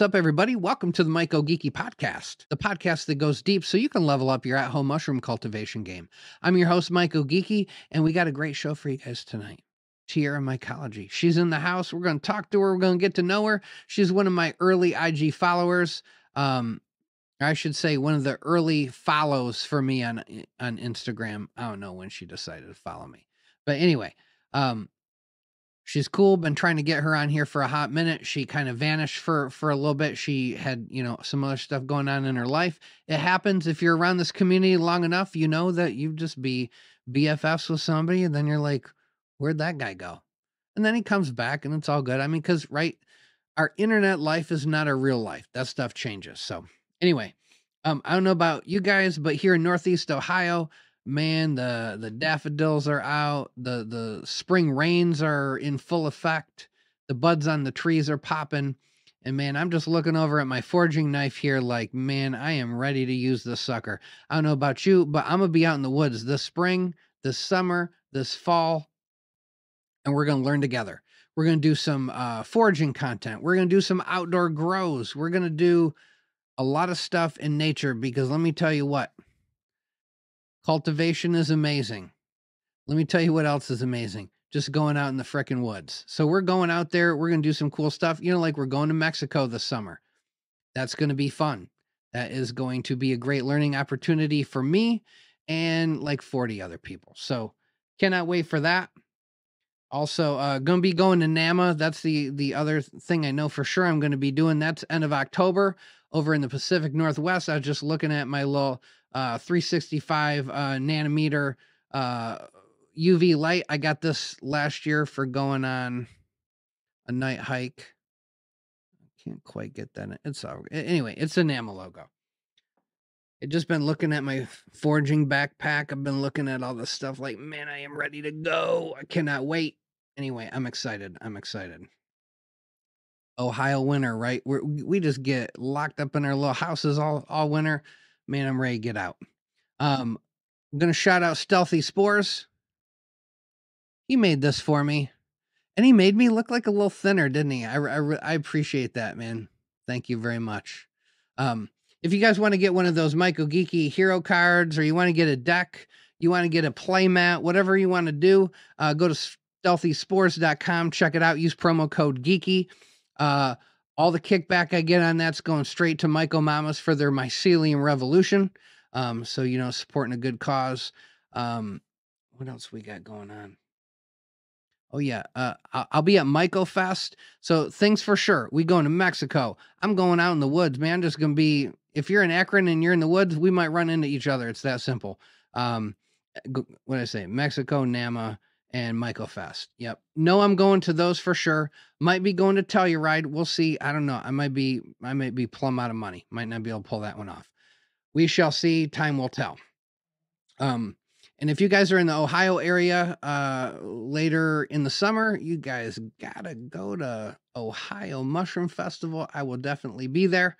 what's up, everybody? Welcome to the Myco Geeky Podcast, the podcast that goes deep so you can level up your at home mushroom cultivation game. I'm your host, Myco Geeky, and we got a great show for you guys tonight. Tierra Mycology. She's in the house. We're going to talk to her. We're going to get to know her. She's one of my early IG followers. Um, I should say one of the early follows for me on on Instagram. I don't know when she decided to follow me, but anyway, um, she's cool. Been trying to get her on here for a hot minute. She kind of vanished for for a little bit. She had you know some other stuff going on in her life. It happens if you're around this community long enough. You know that you just be BFFs with somebody, and then you're like, where'd that guy go? And then he comes back, and it's all good. I mean, because right, our internet life is not a real life. That stuff changes. So anyway, um, I don't know about you guys, but here in Northeast Ohio man the the daffodils are out the the spring rains are in full effect the buds on the trees are popping and man i'm just looking over at my forging knife here like man i am ready to use this sucker. I don't know about you but i'm gonna be out in the woods this spring this summer this fall and we're gonna learn together. We're gonna do some uh, foraging content. We're gonna do some outdoor grows. We're gonna do a lot of stuff in nature because let me tell you what Cultivation is amazing. Let me tell you what else is amazing. Just going out in the frickin' woods. So we're going out there. We're going to do some cool stuff. You know, like we're going to Mexico this summer. That's going to be fun. That is going to be a great learning opportunity for me and like 40 other people. So cannot wait for that. Also, uh, gonna be going to NAMA. That's the the other thing I know for sure I'm gonna be doing. That's end of October over in the Pacific Northwest. I was just looking at my little uh, 365 uh, nanometer uh, UV light. I got this last year for going on a night hike. Can't quite get that. It's all anyway. It's a NAMA logo. I just been looking at my forging backpack. I've been looking at all this stuff. Like, man, I am ready to go. I cannot wait. Anyway, I'm excited. I'm excited. Ohio winter, right? we we just get locked up in our little houses all all winter man, I'm ready to get out. Um, I'm gonna shout out Stealthy Spores. He made this for me, and he made me look like a little thinner, didn't he? I I, I appreciate that, man. Thank you very much. Um, if you guys want to get one of those Myco Geeky hero cards, or you want to get a deck, you want to get a playmat, whatever you want to do, uh, go to stealthyspores.com, check it out. Use promo code Geeky. Uh, all the kickback I get on that's going straight to Myco Mamas for their mycelium revolution. Um, so you know, supporting a good cause. Um, what else we got going on? Oh yeah, uh, I'll be at Myco Fest. So things for sure. We going to Mexico. I'm going out in the woods, man. Just gonna be. If you're in Akron and you're in the woods, we might run into each other. It's that simple. Um, what I say? Mexico, Nama, and Myco Fest. Yep. No, I'm going to those for sure. Might be going to Telluride. We'll see. I don't know. I might be I might be plumb out of money. Might not be able to pull that one off. We shall see. Time will tell. Um, and if you guys are in the Ohio area uh later in the summer, you guys gotta go to Ohio Mushroom Festival. I will definitely be there.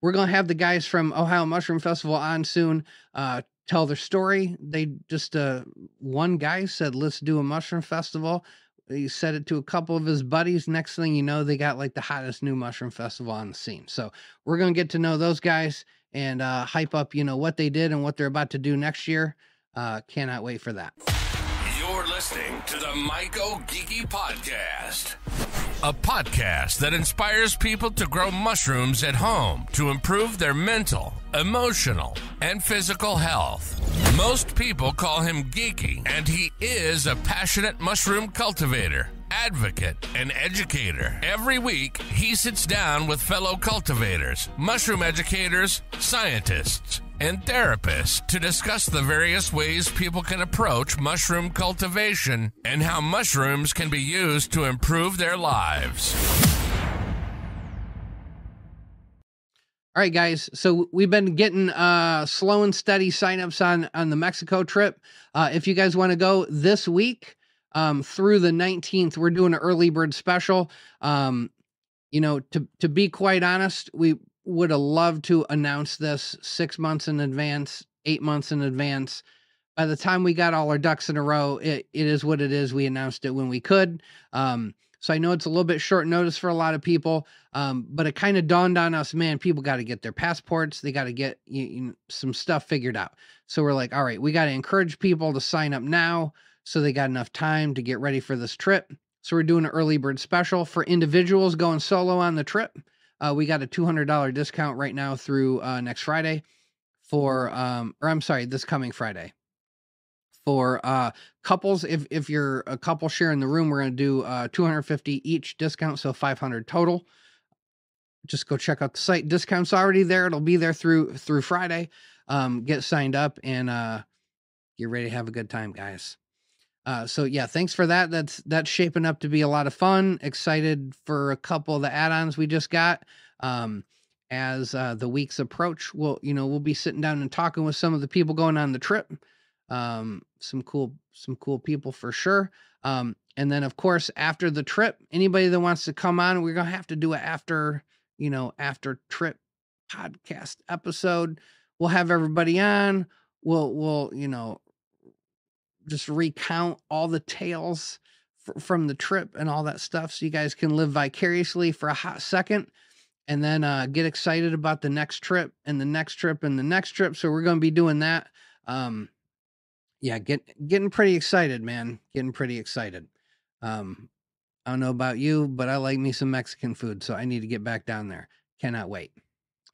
We're gonna have the guys from Ohio Mushroom Festival on soon. Uh tell their story. They just uh one guy said, "Let's do a mushroom festival." He said it to a couple of his buddies. Next thing you know, they got like the hottest new mushroom festival on the scene. So we're gonna get to know those guys and uh, hype up, you know, what they did and what they're about to do next year. Uh, cannot wait for that. Listening to the Myco Geeky Podcast a podcast that inspires people to grow mushrooms at home to improve their mental, emotional, and physical health. Most people call him geeky, and he is a passionate mushroom cultivator advocate, and educator. Every week, he sits down with fellow cultivators, mushroom educators, scientists, and therapists to discuss the various ways people can approach mushroom cultivation and how mushrooms can be used to improve their lives. All right, guys. So we've been getting uh, slow and steady signups on on the Mexico trip. Uh, if you guys want to go this week um, through the 19th, we're doing an early bird special. Um, you know, to to be quite honest, we would have loved to announce this six months in advance, eight months in advance. By the time we got all our ducks in a row, it, it is what it is. We announced it when we could. Um, So I know it's a little bit short notice for a lot of people, um, but it kind of dawned on us, man, people got to get their passports. They got to get you, you, some stuff figured out. So we're like, all right, we got to encourage people to sign up now so they got enough time to get ready for this trip. So we're doing an early bird special for individuals going solo on the trip. Uh, we got a $200 discount right now through uh, next Friday for, um, or I'm sorry, this coming Friday for uh couples if if you're a couple sharing the room we're going to do uh 250 each discount so 500 total. Just go check out the site discounts already there it'll be there through through friday. Um get signed up and uh get ready to have a good time guys uh, so yeah, thanks for that. That's that's shaping up to be a lot of fun. Excited for a couple of the add-ons we just got. Um, as uh, the weeks approach, we'll you know we'll be sitting down and talking with some of the people going on the trip. Um, some cool some cool people for sure. Um, and then of course after the trip, anybody that wants to come on, we're gonna have to do it after you know after trip podcast episode. We'll have everybody on. We'll we'll you know just recount all the tales f- from the trip and all that stuff so you guys can live vicariously for a hot second and then uh, get excited about the next trip and the next trip and the next trip. So we're going to be doing that um yeah get getting pretty excited man getting pretty excited. Um i don't know about you but i like me some mexican food so i need to get back down there. Cannot wait.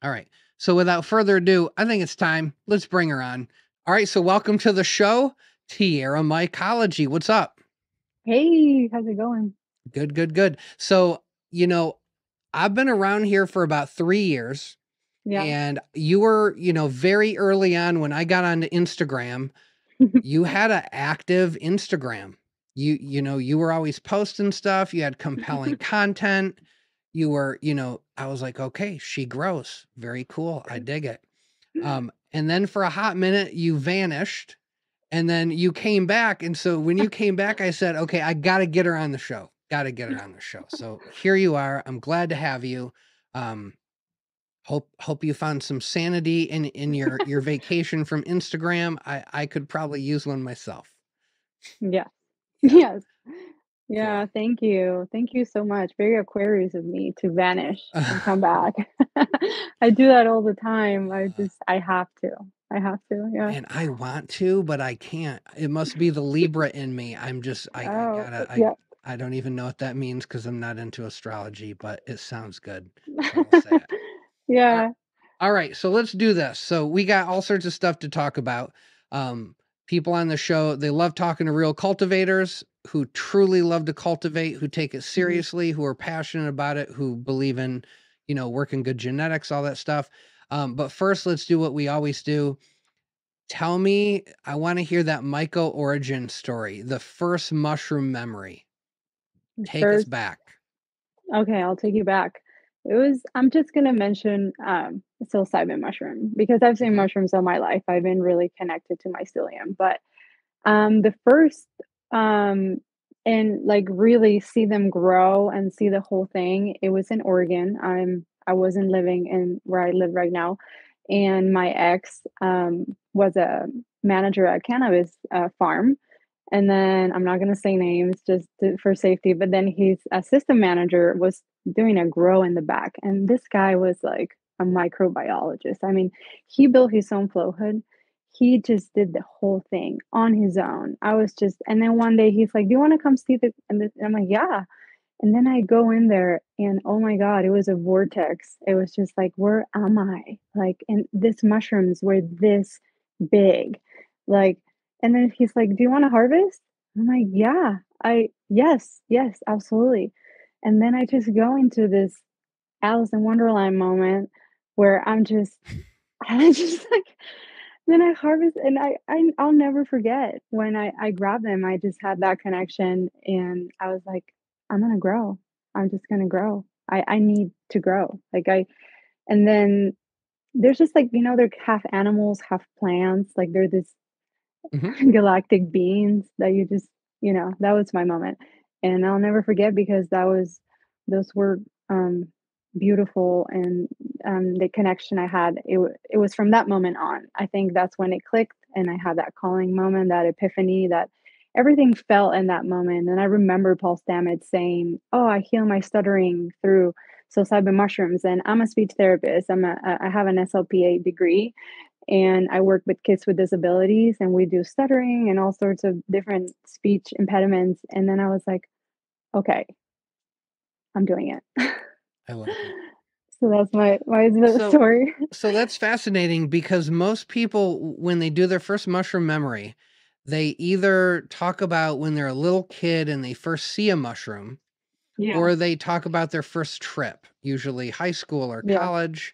All right. So without further ado i think it's time. Let's bring her on. All right. So welcome to the show Tierra Mycology. What's up? Hey, how's it going? Good, good, good. So, you know, I've been around here for about three years. Yeah. And you were, you know, very early on when I got onto Instagram, you had an active Instagram. You, you know, you were always posting stuff. You had compelling content. You were, you know, I was like, okay, she grows. Very cool. I dig it. Um, and then for a hot minute, you vanished and then you came back and so when you came back i said okay i gotta get her on the show gotta get her on the show. So here you are i'm glad to have you. Um hope hope you found some sanity in in your your vacation from instagram. I i could probably use one myself. Yeah. Yes. Yeah. Thank you. Thank you so much. Very aquarius of me to vanish and come back. I do that all the time. I just i have to I have to, yeah. And I want to, but I can't. It must be the Libra in me. I'm just I, I Oh, gotta I yeah. I don't even know what that means because I'm not into astrology, but it sounds good. So say it. All, Yeah. all right, so let's do this. So we got all sorts of stuff to talk about. Um, people on the show, they love talking to real cultivators who truly love to cultivate, who take it Mhm. seriously, who are passionate about it, who believe in, you know, working good genetics, all that stuff. Um, but first, let's do what we always do. Tell me, I want to hear that Myco origin story, the first mushroom memory. Take us back. okay, I'll take you back. It was I'm just gonna mention um psilocybin mushroom because I've seen hmm mushrooms all my life. I've been really connected to mycelium. But um the first um and like really see them grow and see the whole thing, it was in Oregon. I'm I wasn't living in where I live right now. And my ex um was a manager at a cannabis uh, farm and then I'm not gonna say names just to, for safety, but then his assistant manager was doing a grow in the back, and this guy was like a microbiologist. I mean, he built his own flow hood. He just did the whole thing on his own. I was just, and then one day he's like, "Do you want to come see the?" And I'm like, "Yeah." And then I go in there, and oh my god, it was a vortex. It was just like, where am I? Like, and these mushrooms were this big, like and then he's like, "Do you wanna harvest?" I'm like, "Yeah, I yes, yes, absolutely." And then I just go into this Alice in Wonderland moment where I'm just I just like then I harvest and I, I I'll never forget when I I grabbed them. I just had that connection and I was like, I'm gonna grow. I'm just gonna grow. I I need to grow. Like I and then there's just like you know they're half animals, half plants. Like they're this hmm galactic beings that you just you know that was my moment and i'll never forget because that was those were um beautiful and um the connection i had it, it was from that moment on i think that's when it clicked and i had that calling moment that epiphany that everything felt in that moment. And I remember Paul Stamets saying, "Oh, I heal my stuttering through psilocybin mushrooms." And I'm a speech therapist. I'm a I have an SLPA degree, and I work with kids with disabilities, and we do stuttering and all sorts of different speech impediments. And then I was like, "Okay, I'm doing it." I like it. So that's my my So story. so that's fascinating because most people when they do their first mushroom memory, they either talk about when they're a little kid and they first see a mushroom, Yeah. or they talk about their first trip, usually high school or Yeah. college.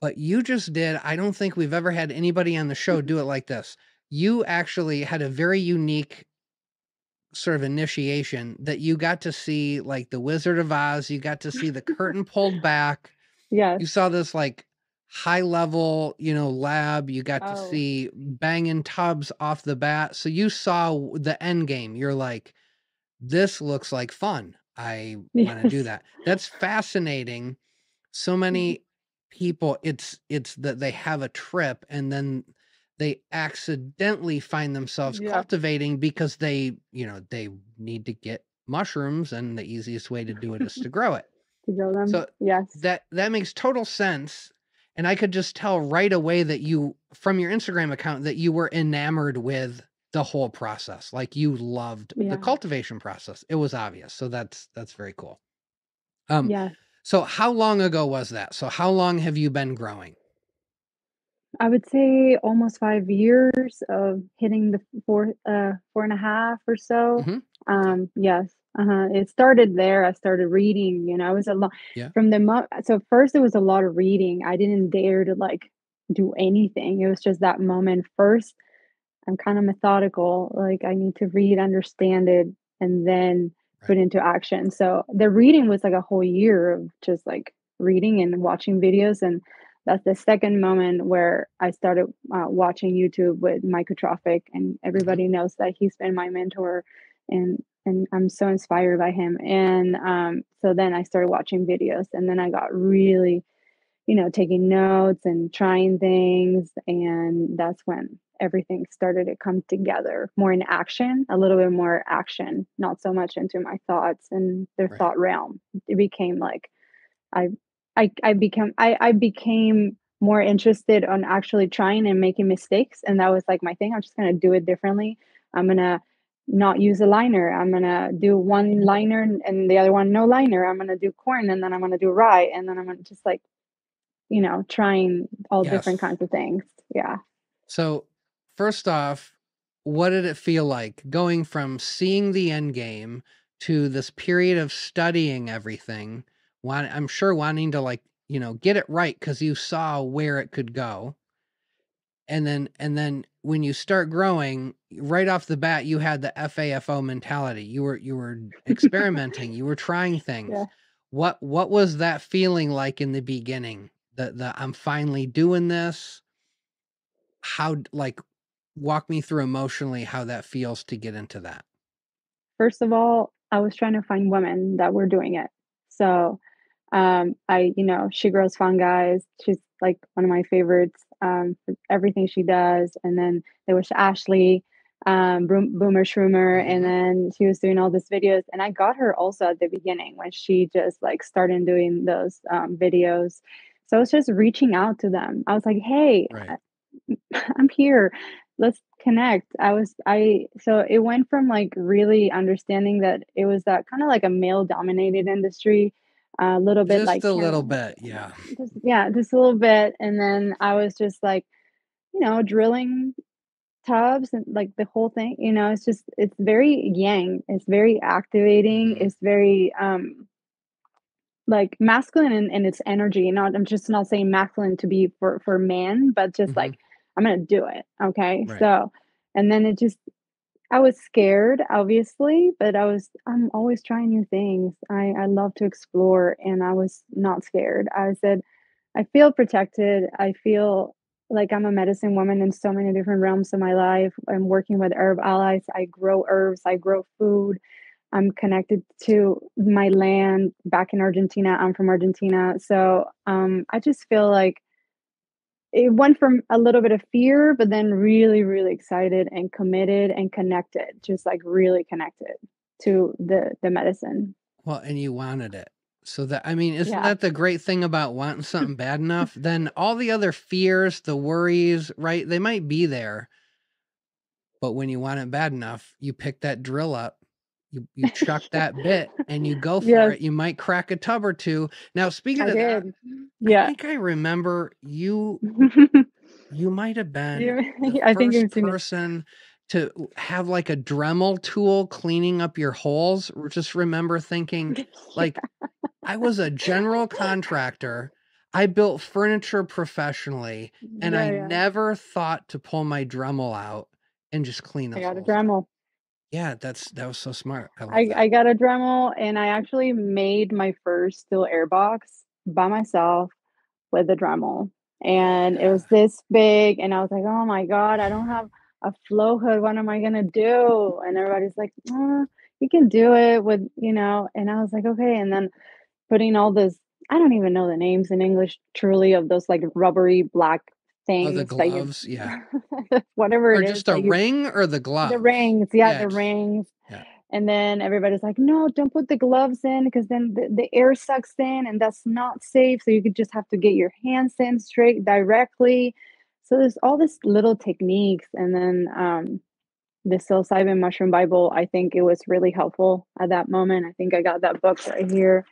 But you just did, I don't think we've ever had anybody on the show do it like this. You actually had a very unique sort of initiation that you got to see like the Wizard of Oz, you got to see the curtain pulled back. Yes. You saw this like high level, you know, lab. You got to Oh. see banging tubs off the bat. So you saw the end game. You're like, this looks like fun. I want to do that. That's fascinating. So Mhm. many people, it's it's that they have a trip and then they accidentally find themselves Yeah. cultivating because they, you know, they need to get mushrooms and the easiest way to do it is to grow it. To grow them. So Yes. that that makes total sense and i could just tell right away that you from your instagram account that you were enamored with the whole process like you loved the cultivation process it was obvious so that's that's very cool um Yes. so how long ago was that so how long have you been growing I would say almost 5 years of hitting the 4 uh, 4 and a half or so. Mhm. Um, yes. Uh-huh. It started there. I started reading, you know, i was a lot Yeah. from the mo so first it was a lot of reading. I didn't dare to like do anything. It was just that moment first. I'm kind of methodical. Like I need to read, understand it, and then put into action. So the reading was like a whole year of just like reading and watching videos. And that's the second moment where I started uh, watching YouTube with Mike Traffic, and Mhm. everybody knows that he's been my mentor, and and I'm so inspired by him. And um, so then I started watching videos, and then I got really you know, taking notes and trying things. And that's when everything started to come together more in action, a little bit more action, not so much into my thoughts and their Right. thought realm. It became like I I I became I, I became more interested on actually trying and making mistakes. And that was like my thing. I'm just gonna do it differently. I'm gonna not use a liner. I'm gonna do one liner and the other one no liner. I'm gonna do corn and then I'm gonna do rye and then I'm gonna just like you know, trying all different kinds of things. Yeah. so first off what did it feel like going from seeing the end game to this period of studying everything i'm sure wanting to like you know get it right because you saw where it could go and then and then when you start growing right off the bat you had the FAFO mentality you were you were experimenting you were trying things Yeah. what what was that feeling like in the beginning the the I'm finally doing this how like walk me through emotionally how that feels to get into that First of all, I was trying to find women that were doing it. So, um, I, you know, She Grows Fungi. She's like one of my favorites um, for everything she does. And then there was Ashley, um, Boom- Boomer Shroomer, and hmm then she was doing all these videos. And I got her also at the beginning when she just like started doing those um, videos. So I was just reaching out to them. I was like, hey, right I'm here. Let's connect. I was I so it went from like really understanding that it was that kind of like a male dominated industry, a little bit just like a Karen, little bit yeah just, yeah, just a little bit. And then I was just like, you know, drilling tubs and like the whole thing, you know, it's just it's very yang. It's very activating. hmm It's very um like masculine in, in its energy. Not I'm just not saying masculine to be for for man but just hmm like I'm gonna do it. Okay. right So and then it just I was scared, obviously, but I was I'm always trying new things. I I love to explore and I was not scared. I said I feel protected. I feel like I'm a medicine woman in so many different realms of my life. I'm working with herb allies. I grow herbs, I grow food. I'm connected to my land back in Argentina. I'm from Argentina. So um, I just feel like it went from a little bit of fear, but then really, really excited and committed and connected, just like really connected to the the medicine. Well, and you wanted it. So that I mean, isn't Yeah. that the great thing about wanting something bad enough? Then all the other fears, the worries, right? They might be there, but when you want it bad enough, you pick that drill up, you you chuck that bit, and you go for Yes. it. You might crack a tub or two. Now, speaking I of that, yeah, I think I remember you. You might have been the I think first it. person to have like a Dremel tool cleaning up your holes. Just remember thinking, like, I was a general contractor. I built furniture professionally, and Yeah, I yeah. never thought to pull my Dremel out and just clean I got a holes. up. Dremel. Yeah, that's that was so smart. I I. I got a Dremel and I actually made my first still air box by myself with a Dremel. And it was this big and I was like, oh my God, I don't have a flow hood. What am I gonna do? And everybody's like, uh, you can do it with, you know, and I was like, okay. And then putting all this, I don't even know the names in English truly of those like rubbery black oh, things the that you gloves, yeah, whatever or it is just a that you ring or the gloves. the rings, yeah, Yeah, the just- rings. yeah. And then everybody's like, no, don't put the gloves in because then the, the air sucks in and that's not safe. So you could just have to get your hands in straight directly. So there's all this little techniques. And then um, the psilocybin mushroom Bible, I think it was really helpful at that moment. I think I got that book right here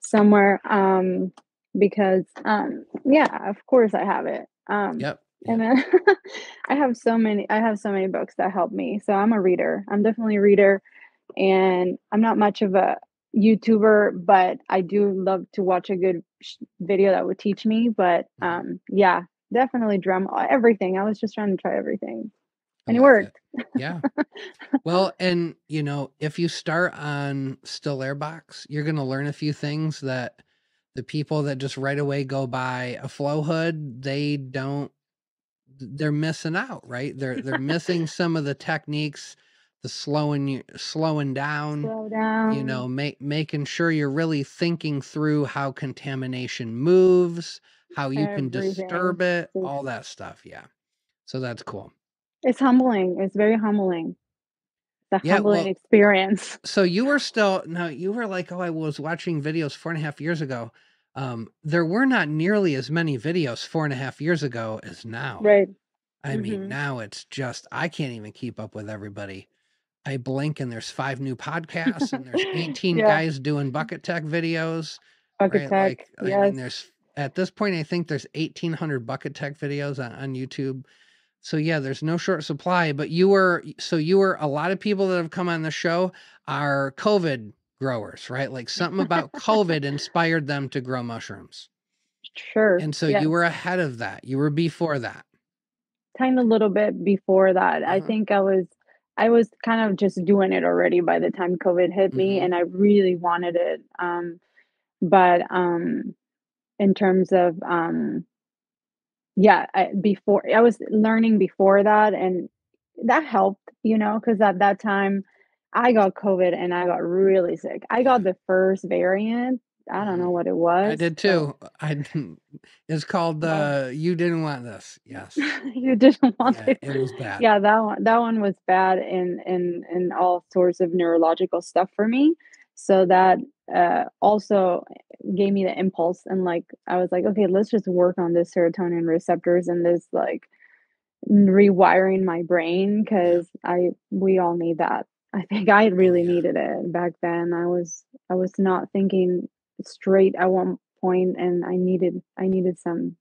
somewhere um, because, um, yeah, of course I have it. Um, Yep. and then I have so many I have so many books that help me. So I'm a reader. I'm definitely a reader and I'm not much of a YouTuber, but I do love to watch a good sh- video that would teach me, but Mhm. um yeah, definitely drum everything. I was just trying to try everything. And it worked. Yeah. Well, and you know, if you start on Still Airbox, you're going to learn a few things that the people that just right away go buy a flow hood, they don't they're missing out, right? They're they're missing some of the techniques, the slowing you slowing down, Slow down. you know, make making sure you're really thinking through how contamination moves, how you can disturb it, all that stuff, yeah. So that's cool. It's humbling. It's very humbling. A Yeah, humbling well- experience. So you were still no, you were like, oh, I was watching videos four and a half years ago. Um, there were not nearly as many videos four and a half years ago as now. Right. I mean, Mhm. now it's just I can't even keep up with everybody. I blink and there's five new podcasts and there's 18 Yeah. guys doing bucket tech videos. Bucket right? tech. Like I mean, there's at this point I think there's 1800 bucket tech videos on, on YouTube. So yeah, there's no short supply. But you were so you were a lot of people that have come on the show are COVID growers, right? Like something about COVID inspired them to grow mushrooms. Sure. And so yeah. you were ahead of that. You were before that. tiny little bit before that. I Uh-huh. think I was I was kind of just doing it already by the time COVID hit me Mhm. and I really wanted it. Um but um in terms of um yeah, I, before I was learning before that and that helped, you know, cuz at that time I got COVID and I got really sick. I got the first variant. I don't know what it was. I did so- too. I didn't- it's called uh you didn't want this. Yes. you didn't want Yeah, it. it was bad. yeah that one that one was bad in in in all sorts of neurological stuff for me so that uh also gave me the impulse and like i was like okay let's just work on this serotonin receptors and this like rewiring my brain because i we all need that. I think i really Oh, needed it back then. I was i was not thinking straight at one point and i needed i needed some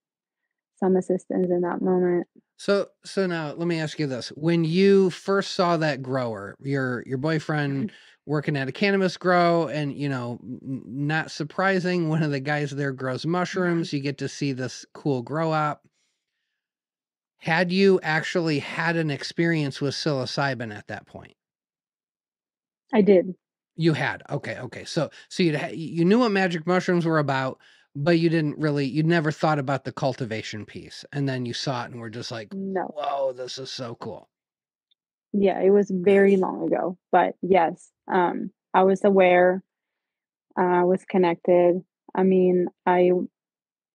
some assistance in that moment. So so now let me ask you this. When you first saw that grower, your your boyfriend working at a cannabis grow and you know, not surprising, one of the guys there grows mushrooms, you get to see this cool grow up. Had you actually had an experience with psilocybin at that point? i did You had. Okay, okay. So so you you knew what magic mushrooms were about, but you didn't really you'd never thought about the cultivation piece. And then you saw it and were just like, no "Whoa, this is so cool." Yeah, it was very long ago, but yes, um, I was aware, uh, I was connected. I mean, I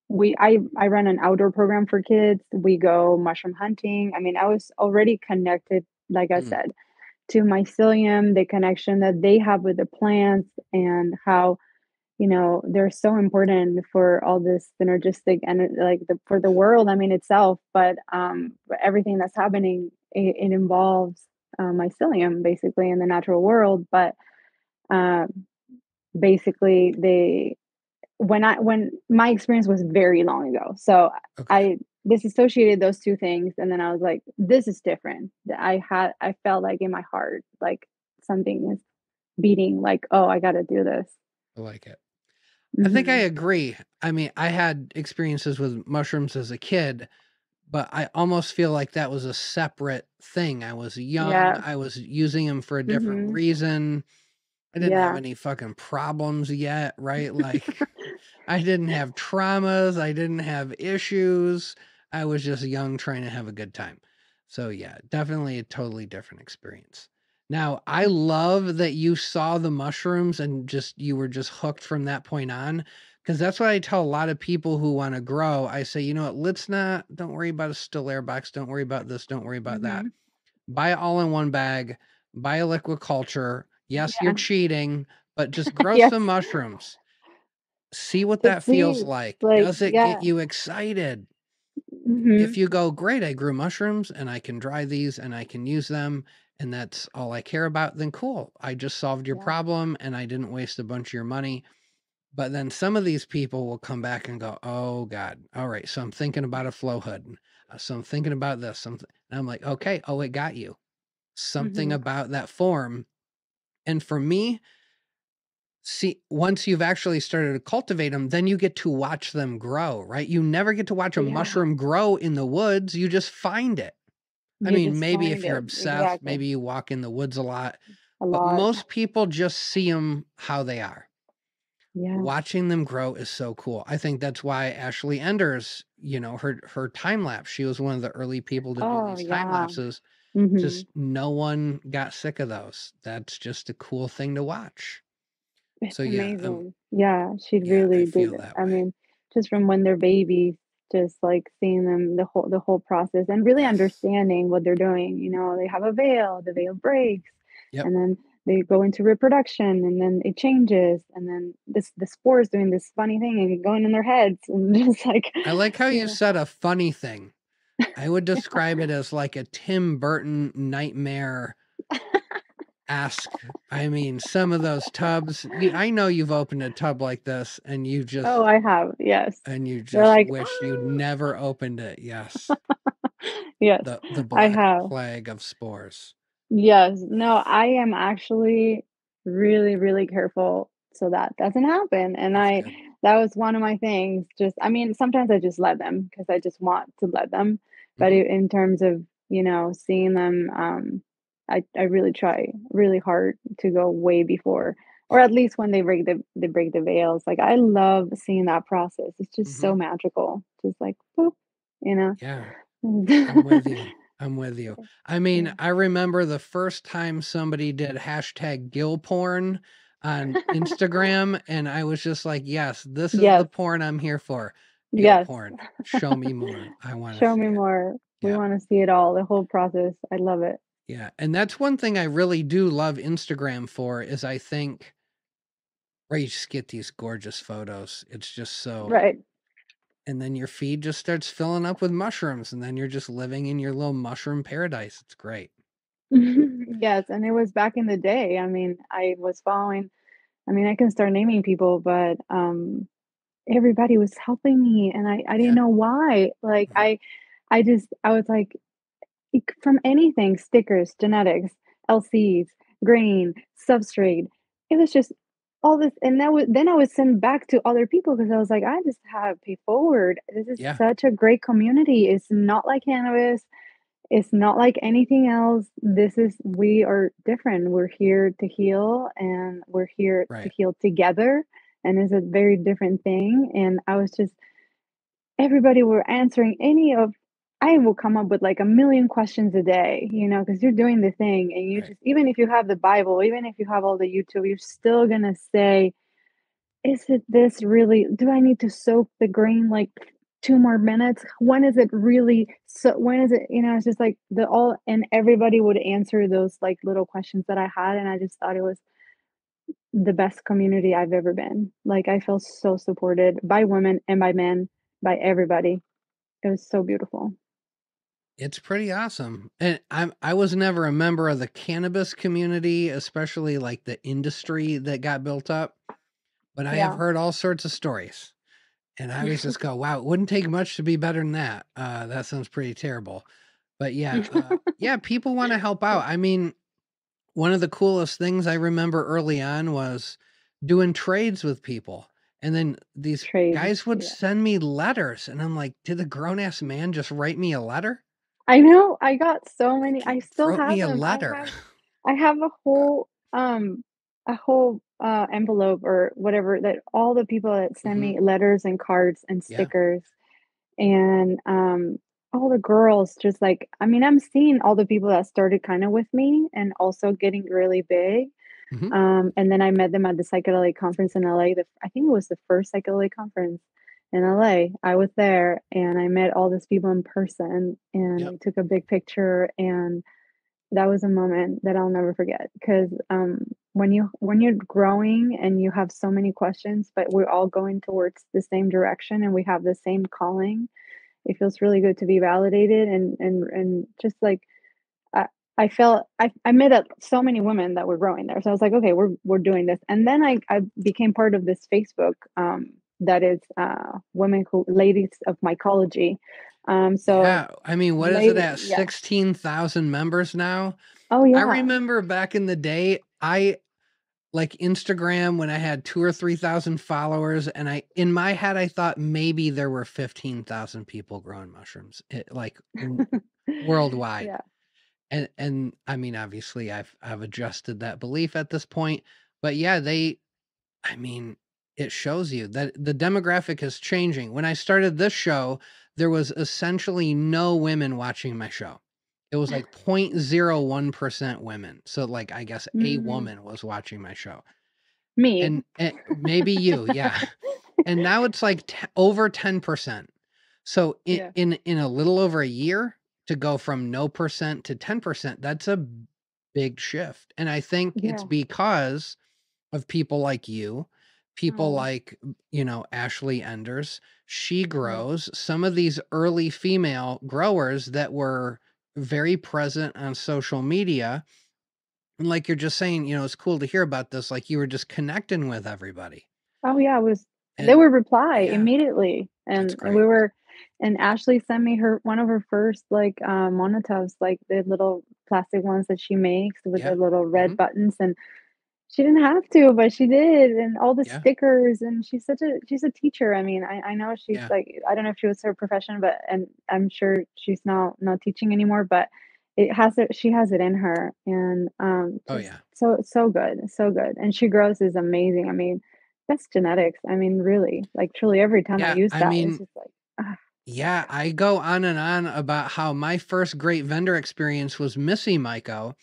we I I run an outdoor program for kids. We go mushroom hunting. I mean, I was already connected, like I Mm. said, to mycelium, the connection that they have with the plants and how, you know, they're so important for all this synergistic and like the for the world, I mean itself, but um everything that's happening it, it involves uh, mycelium basically in the natural world, but um basically they when I when my experience was very long ago. So Okay. I disassociated those two things and then I was like, this is different. That I had I felt like in my heart, like something is beating, like, oh, I gotta do this. I like it. I think I Mhm. agree. I mean, I had experiences with mushrooms as a kid, but I almost feel like that was a separate thing. I was young. Yeah. I was using them for a different Mhm. reason. I didn't have any fucking problems yet, right? Like I didn't have traumas. I didn't have issues. I was just young trying to have a good time. So yeah, definitely a totally different experience. Now, I love that you saw the mushrooms and just you were just hooked from that point on because that's what I tell a lot of people who want to grow. I say, you know what, let's not don't worry about a still air box, don't worry about this, don't worry about that. Mhm. Buy all in one bag, buy a liquid culture. Yes, you're cheating, but just grow Yes. some mushrooms. See what that feels like. like, Does it yeah. get you excited? Mhm. If you go, great, I grew mushrooms and I can dry these and I can use them and that's all I care about, then cool. I just solved your Yeah. problem and I didn't waste a bunch of your money. But then some of these people will come back and go, oh God, all right, so I'm thinking about a flow hood. uh, So I'm thinking about this. Something. And I'm like, okay, oh, it got you. Something Mhm. about that form. And for me, see, once you've actually started to cultivate them, then you get to watch them grow, right? You never get to watch a Yeah. mushroom grow in the woods. You just find it. I mean, maybe if you're it. obsessed, Exactly. maybe you walk in the woods a lot, A but lot. most people just see them how they are. Yeah. Watching them grow is so cool. I think that's why Ashley Enders, you know, her her time lapse, she was one of the early people to do Oh, these time yeah. lapses. Mhm. Just no one got sick of those. That's just a cool thing to watch. It's So yeah, um, amazing. Yeah, she yeah, I really did. that I mean, just from when they're babies, just like seeing them the whole the whole process and really understanding what they're doing. You know, they have a veil, the veil breaks, Yep. and then they go into reproduction, and then it changes, and then this the spores doing this funny thing and going in their heads, and just like I like how you yeah, said a funny thing. I would describe it as like a Tim Burton nightmare ask. I mean, some of those tubs. I know you've opened a tub like this, and you just oh, I have yes. and you just like wish you'd ah! never opened it. Yes, yes, the the I have. plague of spores. Yes. No, I am actually really, really careful so that doesn't happen. And That's I, good. that was one of my things. Just, I mean, sometimes I just let them because I just want to let them. But hmm i- in terms of, you know, seeing them, um, I, I really try really hard to go way before, or at least when they break the they break the veils. Like I love seeing that process. It's just hmm so magical. Just like boop, you know. Yeah. I'm with you. I'm with you. I mean, Yeah. I remember the first time somebody did hashtag gill porn on Instagram, and I was just like, yes, this is the Yes. porn I'm here for. Gill Yes. porn. Show me more. I want to Show see me it. more. We Yeah. want to see it all, the whole process. I love it. Yeah. And that's one thing I really do love Instagram for is I think where you just get these gorgeous photos. It's just so Right. And then your feed just starts filling up with mushrooms and then you're just living in your little mushroom paradise. It's great. Yes, and it was back in the day. I mean, I was following, I mean, I can start naming people, but um everybody was helping me and I I didn't know why. Like Mhm. I I just I was like from anything, stickers, genetics, LCs, grain, substrate. It was just all this and that was then I was sent back to other people because I was like, I just have pay forward. This is Yeah. such a great community. It's not like cannabis. It's not like anything else. This is we are different. We're here to heal and we're here to heal together. And it's a very different thing. And I was just everybody were answering any of I will come up with like a million questions a day, you know, because you're doing the thing and you Right. just even if you have the Bible, even if you have all the YouTube, you're still gonna say, is it this really do I need to soak the grain like 2 more minutes? When is it really so when is it you know, it's just like the all and everybody would answer those, like, little questions that I had, and I just thought it was the best community I've ever been. Like, I feel so supported by women and by men, by everybody. It was so beautiful. It's pretty awesome. And I'm I was never a member of the cannabis community, especially like the industry that got built up, but I have heard all sorts of stories. And I always just go, wow, it wouldn't take much to be better than that. Uh, that sounds pretty terrible. But yeah, uh, yeah, people want to help out. I mean, one of the coolest things I remember early on was doing trades with people. And then these guys would yeah. send me letters. And I'm like, did the grown ass man just write me a letter? I know, I got so many I still Wrote have me a them. I letter. have I have a whole, um a whole, uh, envelope or whatever that all the people that send Mhm. me letters and cards and Yeah. stickers, and, um, all the girls just like I mean, I'm seeing all the people that started kinda with me and also getting really big, Mhm. um, and then I met them at the psychedelic conference in LA, the I think it was the first psychedelic conference in LA. I was there, and I met all these people in person, and Yep. we took a big picture, and that was a moment that I'll never forget 'cause, um, when you when you're growing and you have so many questions, but we're all going towards the same direction and we have the same calling, it feels really good to be validated and and and just like I I felt I I met up so many women that were growing there, so I was like, "Okay, we're we're doing this," and then I I became part of this Facebook, um, that is, uh, women who ladies of mycology, um, so Yeah, I mean, what is it at yeah. 16,000 members now? Oh, yeah, I remember back in the day, I like Instagram when I had 2 or 3,000 followers, and I in my head, I thought maybe there were 15,000 people growing mushrooms, eh, like, worldwide. Yeah. And and I mean, obviously, I've I've adjusted that belief at this point, but yeah, they I mean, it shows you that the demographic is changing. When I started this show, there was essentially no women watching my show. It was like 0.01% women. So, like, I guess a Mhm. woman was watching my show. Me. And and maybe you, yeah. And now it's like te over 10%. So, in Yeah. in in a little over a year to go from no percent to 10%, that's a big shift. And I think it's because of people like you, people Oh. like, you know, Ashley Enders. She Yeah. grows. Some of these early female growers that were very present on social media. And like you're just saying, you know, it's cool to hear about this, like you were just connecting with everybody. Oh, yeah, it was they And would reply yeah. immediately, and and we were and Ashley sent me her one of her first, like, uh, monotubs, like, the little plastic ones that she makes with Yeah. the little red Mhm. buttons, and she didn't have to, but she did, and all the Yeah. stickers, and she's such a she's a teacher, I mean, I I know she's, Yeah. like I don't know if she was her profession, but and I'm sure she's not not teaching anymore, but it has it she has it in her, and, um, Oh, yeah. so so good, so good, and she grows is amazing, I mean, that's genetics, I mean, really, like, truly, every time I Yeah, use I that, it's mean just like, ah, Yeah, I go on and on about how my first great vendor experience was Missy Miko,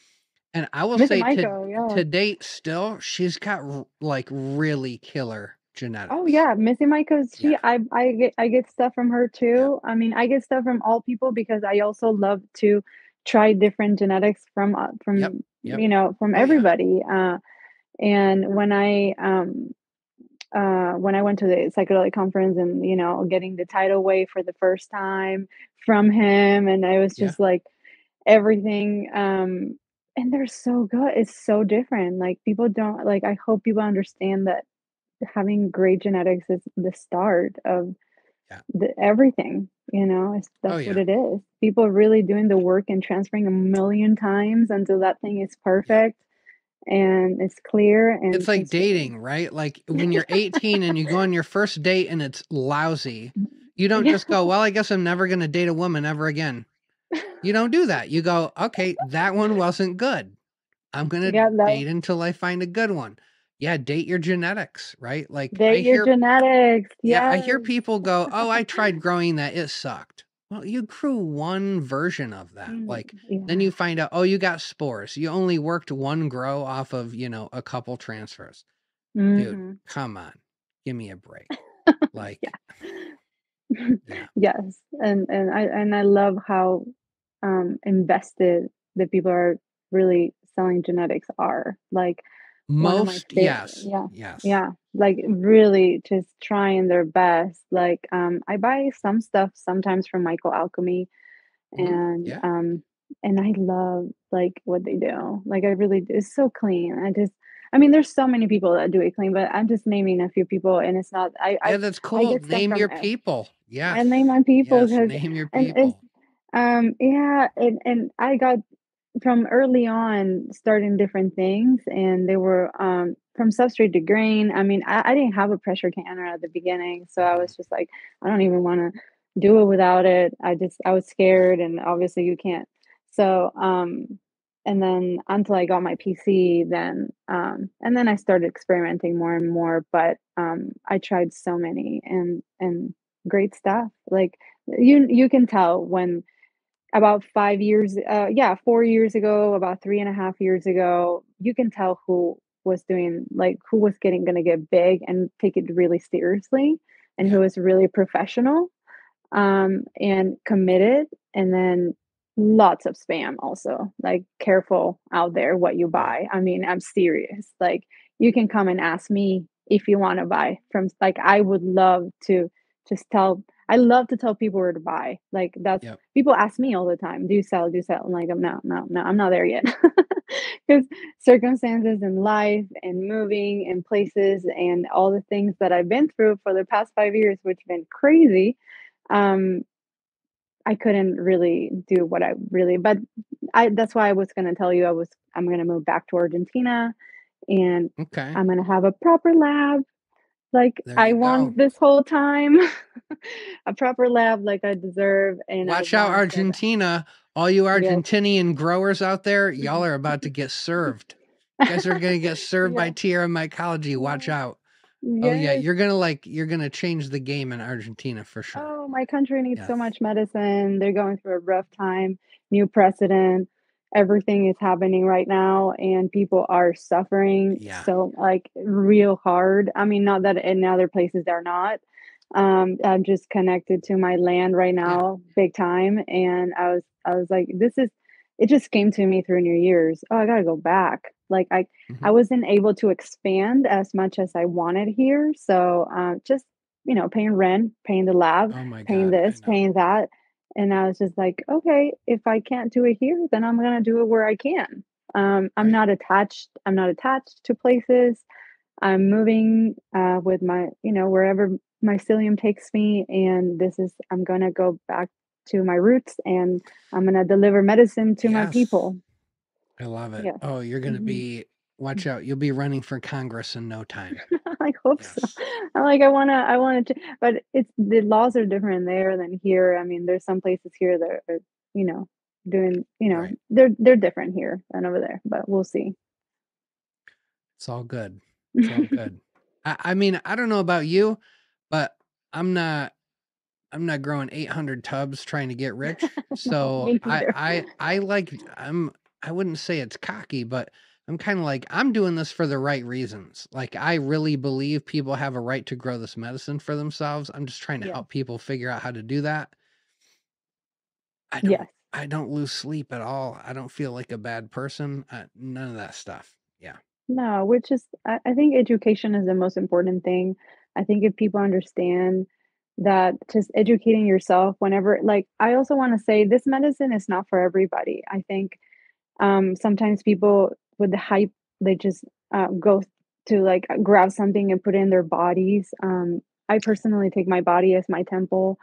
and I will say to yeah. to date still, she's got like, really killer genetics. Oh, yeah, Missy Miko's she Yeah. I I get I get stuff from her Yeah. too. I mean, I get stuff from all people because I also love to try different genetics from, uh, Yep, from, yep. you know, from Oh, everybody, uh, and when I, um, uh, when I went to the psychedelic conference and, you know, getting the tidal wave for the first time from him, and I was Yeah. just like everything, um and they're so good, it's so different, like, people don't like, I hope people understand that having great genetics is the start of Yeah. the everything, you know? It's Oh, that's what it is. People really doing the work and transferring a million times until that thing is perfect, and it's clear and It's like dating, right? Like, when you're 18 and you go on your first date and it's lousy, mm, you don't just go, "Well, I guess I'm never gonna date a woman ever again." You don't do that. You go, "Okay, that one wasn't good. I'm gonna Yeah, that date until I find a good one." Yeah, date your genetics, right? Like, I Date your hear genetics, Yeah, I hear people go, "Oh, I tried growing that, it sucked." Well, you grew one version of that, Mm, like, then you find out, "Oh, you got spores. You only worked one grow off of, you know, a couple transfers." Dude, Mhm. come on. give me a break. Like, yeah. yeah. yes, and and I and I love how um, invested the people are really selling genetics are. Like one of my Most, yes, yeah, yes. yeah, like really just trying their best. Like um, I buy some stuff sometimes from Myco Alchemy, hmm and Yeah. um, and I love like what they do. Like I really do. It's so clean. I just. I mean, there's so many people that do it clean, but I'm just naming a few people, and it's not. I Yeah, I that's cool. stuff Name your people. Yeah, and name my people Yes. Name your people. Um yeah and and I got from early on starting different things and they were um from substrate to grain. I mean I, I didn't have a pressure canner at the beginning, so I was just like I don't even want to do it without it. I just I was scared and obviously you can't. So um and then until I got my PC then um and then I started experimenting more and more but um I tried so many and and great stuff. Like you you can tell when about 5 years uh, yeah, 4 years ago, about three and a half years ago, you can tell who was doing like, who was getting gonna get big and take it really seriously, and who was really professional, um, and committed, and then lots of spam also, like, careful out there what you buy. I mean, I'm serious, like, you can come and ask me if you wanna buy from like, I would love to just tell I love to tell people where to buy, like, that's Yep. people ask me all the time, "Do you sell? Do you sell?" I'm like, "I'm no, no, no, I'm not there yet. Because circumstances in life and moving and places and all the things that I've been through for the past 5 years, which have been crazy, um, I couldn't really do what I really but I that's why I was gonna tell you I was I'm gonna move back to Argentina, and Okay. I'm gonna have a proper lab like There I want this whole time, a proper lab like I deserve, and Watch out, want that Argentina. All you Yes. Argentinian growers out there, y'all are about to get served. You guys are gonna get served by. Tierra Mycology. Watch Yes. out. Oh yeah, you're gonna like you're gonna change the game in Argentina for sure. Oh, my country needs so much medicine. They're going through a rough time, new president, everything is happening right now, and people are suffering Yeah. so, like, real hard. I mean, not that in other places they're not. Um, I'm just connected to my land right Yeah. now big time, and I was I was like, "This is" it just came to me through New Year's. "Oh, I gotta go back." Like, I Mhm. I wasn't able to expand as much as I wanted here, so, uh, just, you know, paying rent, paying the lab, Oh paying god, this, paying that, and I was just like, "Okay, if I can't do it here, then I'm gonna do it where I can." Um, I'm not attached I'm not attached to places. I'm moving, uh, with my you know, wherever my mycelium takes me, and this is I'm gonna go back to my roots, and I'm gonna deliver medicine to my people. I love it. Yes. Oh, you're gonna Mhm. be watch out. You'll be running for Congress in no time. I hope so. I'm like, I wanna I wanna but it's the laws are different there than here. I mean, there's some places here that are, you know, doing you know, Right. they're they're different here than over there, but we'll see. It's all good. It's all good. I, I mean, I don't know about you, but I'm not I'm not growing 800 tubs trying to get rich. So I. I I like I'm I wouldn't say it's cocky, but I'm kind of like I'm doing this for the right reasons. Like I really believe people have a right to grow this medicine for themselves. I'm just trying to Yes. help people figure out how to do that. I don't Yes. I don't lose sleep at all. I don't feel like a bad person. Uh, none of that stuff. Yeah. No, which is I, I think education is the most important thing. I think if people understand that just educating yourself whenever like I also want to say this medicine is not for everybody. I think um sometimes people with the hype they just uh, go to like grab something and put it in their bodies. Um I personally take my body as my temple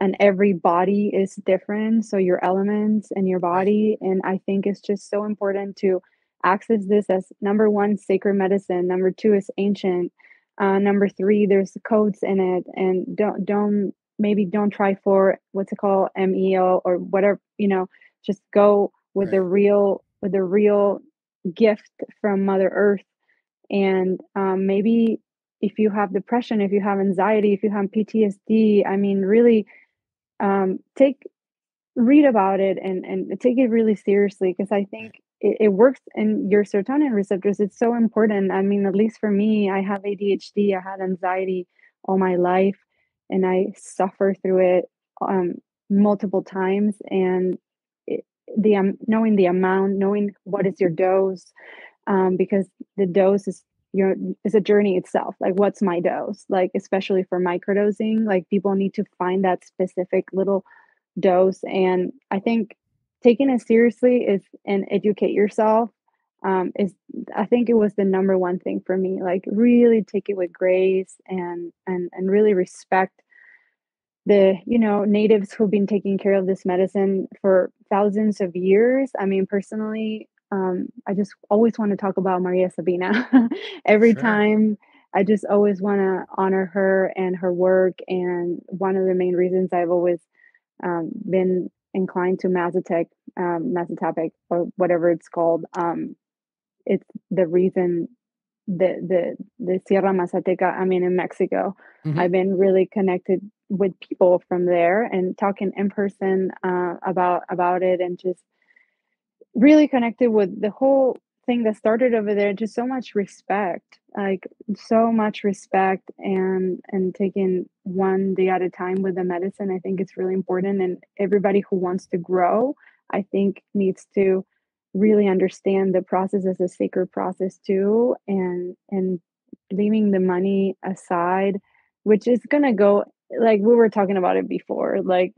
and every body is different. So your elements and your body and I think it's just so important to access this as number one sacred medicine number two is ancient uh, number three there's codes in it and don't don't maybe don't try for what's it called meo or whatever you know just go with the real with the real gift from mother earth and um, maybe if you have depression if you have anxiety if you have ptsd i mean really um, take read about it and and take it really seriously because I think it, it works in your serotonin receptors. It's so important. I mean, at least for me, I have ADHD, I had anxiety all my life, and I suffer through it um, multiple times. And the um, knowing the amount, knowing what is your dose, um, because the dose is your is a journey itself. Like, what's my dose? Like, especially for microdosing, like people need to find that specific little dose. And I think taking it seriously is and educate yourself um, is I think it was the number one thing for me. Like really take it with grace and and and really respect the you know natives who've been taking care of this medicine for thousands of years. I mean, personally, um, I just always want to talk about Maria Sabina every sure. time. I just always want to honor her and her work. And one of the main reasons I've always um, been inclined to Mazatec, um, Mazatepec, or whatever it's called. Um, it's the reason the the the Sierra Mazateca. I mean, in Mexico, mm-hmm. I've been really connected with people from there and talking in person uh, about about it, and just really connected with the whole thing that started over there. Just so much respect, like so much respect, and and taking one day at a time with the medicine. I think it's really important, and everybody who wants to grow, I think, needs to really understand the process as a sacred process too and and leaving the money aside which is going to go like we were talking about it before like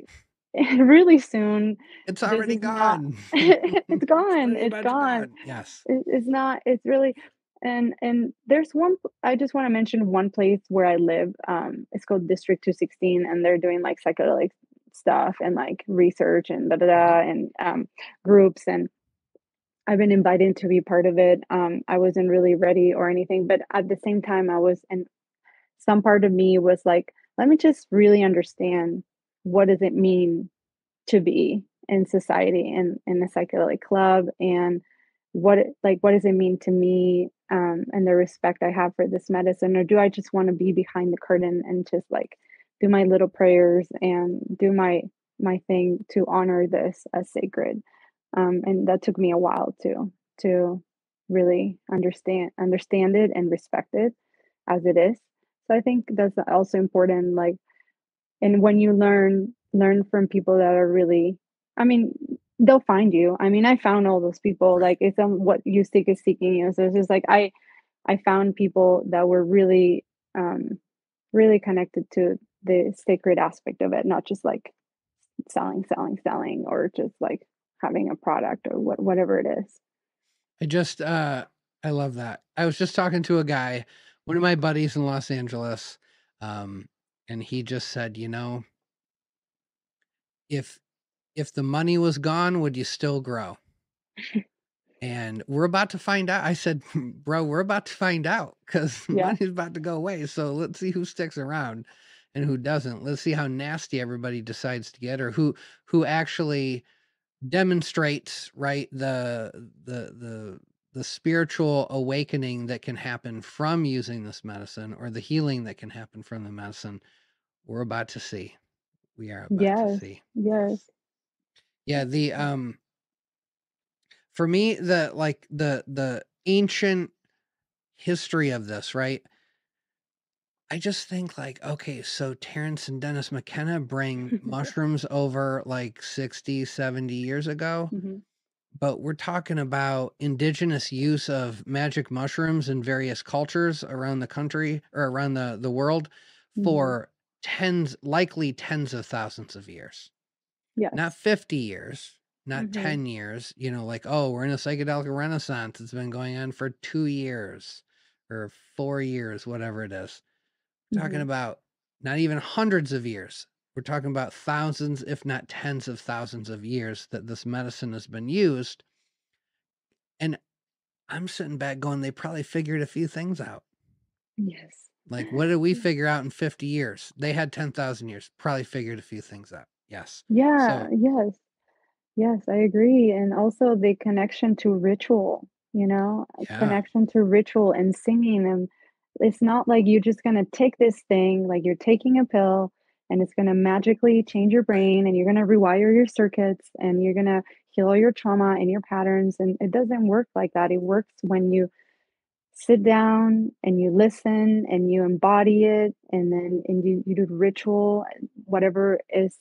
really soon it's already gone not, it's gone it's, it's gone. gone. yes it, it's not it's really and and there's one i just want to mention one place where i live um it's called district 216 and they're doing like psychedelic stuff and like research and da da da and um groups and I've been invited to be part of it. Um, I wasn't really ready or anything, but at the same time, I was, and some part of me was like, let me just really understand what does it mean to be in society and in the psychedelic club, and what like what does it mean to me, um, and the respect I have for this medicine, or do I just want to be behind the curtain and just like do my little prayers and do my my thing to honor this as sacred? um, and that took me a while to to really understand understand it and respect it as it is so i think that's also important like and when you learn learn from people that are really i mean they'll find you i mean i found all those people like it's um, what you seek is seeking you so it's just like i i found people that were really um really connected to the sacred aspect of it not just like selling selling selling or just like having a product or what, whatever it is. I just, uh, I love that. I was just talking to a guy, one of my buddies in Los Angeles, um, and he just said, you know, if if the money was gone, would you still grow? and we're about to find out. I said, bro, we're about to find out because yeah. money's about to go away. So let's see who sticks around and who doesn't. Let's see how nasty everybody decides to get or who who actually demonstrates right the the the the spiritual awakening that can happen from using this medicine or the healing that can happen from the medicine we're about to see we are about yes, to see yes yeah the um for me the like the the ancient history of this right I just think like, okay, so Terence and Dennis McKenna bring mushrooms over like 60, 70 years ago. Mm-hmm. But we're talking about indigenous use of magic mushrooms in various cultures around the country or around the, the world mm-hmm. for tens, likely tens of thousands of years. Yeah. Not 50 years, not mm-hmm. 10 years. You know, like, oh, we're in a psychedelic renaissance. It's been going on for two years or four years, whatever it is talking mm-hmm. about not even hundreds of years. We're talking about thousands, if not tens of thousands of years that this medicine has been used. And I'm sitting back going, they probably figured a few things out. Yes. Like, what did we figure out in 50 years? They had 10,000 years, probably figured a few things out. Yes. Yeah. So, yes. Yes, I agree. And also the connection to ritual, you know, yeah. connection to ritual and singing and it's not like you're just going to take this thing like you're taking a pill and it's going to magically change your brain and you're going to rewire your circuits and you're going to heal all your trauma and your patterns and it doesn't work like that. It works when you sit down and you listen and you embody it and then and you, you do ritual whatever is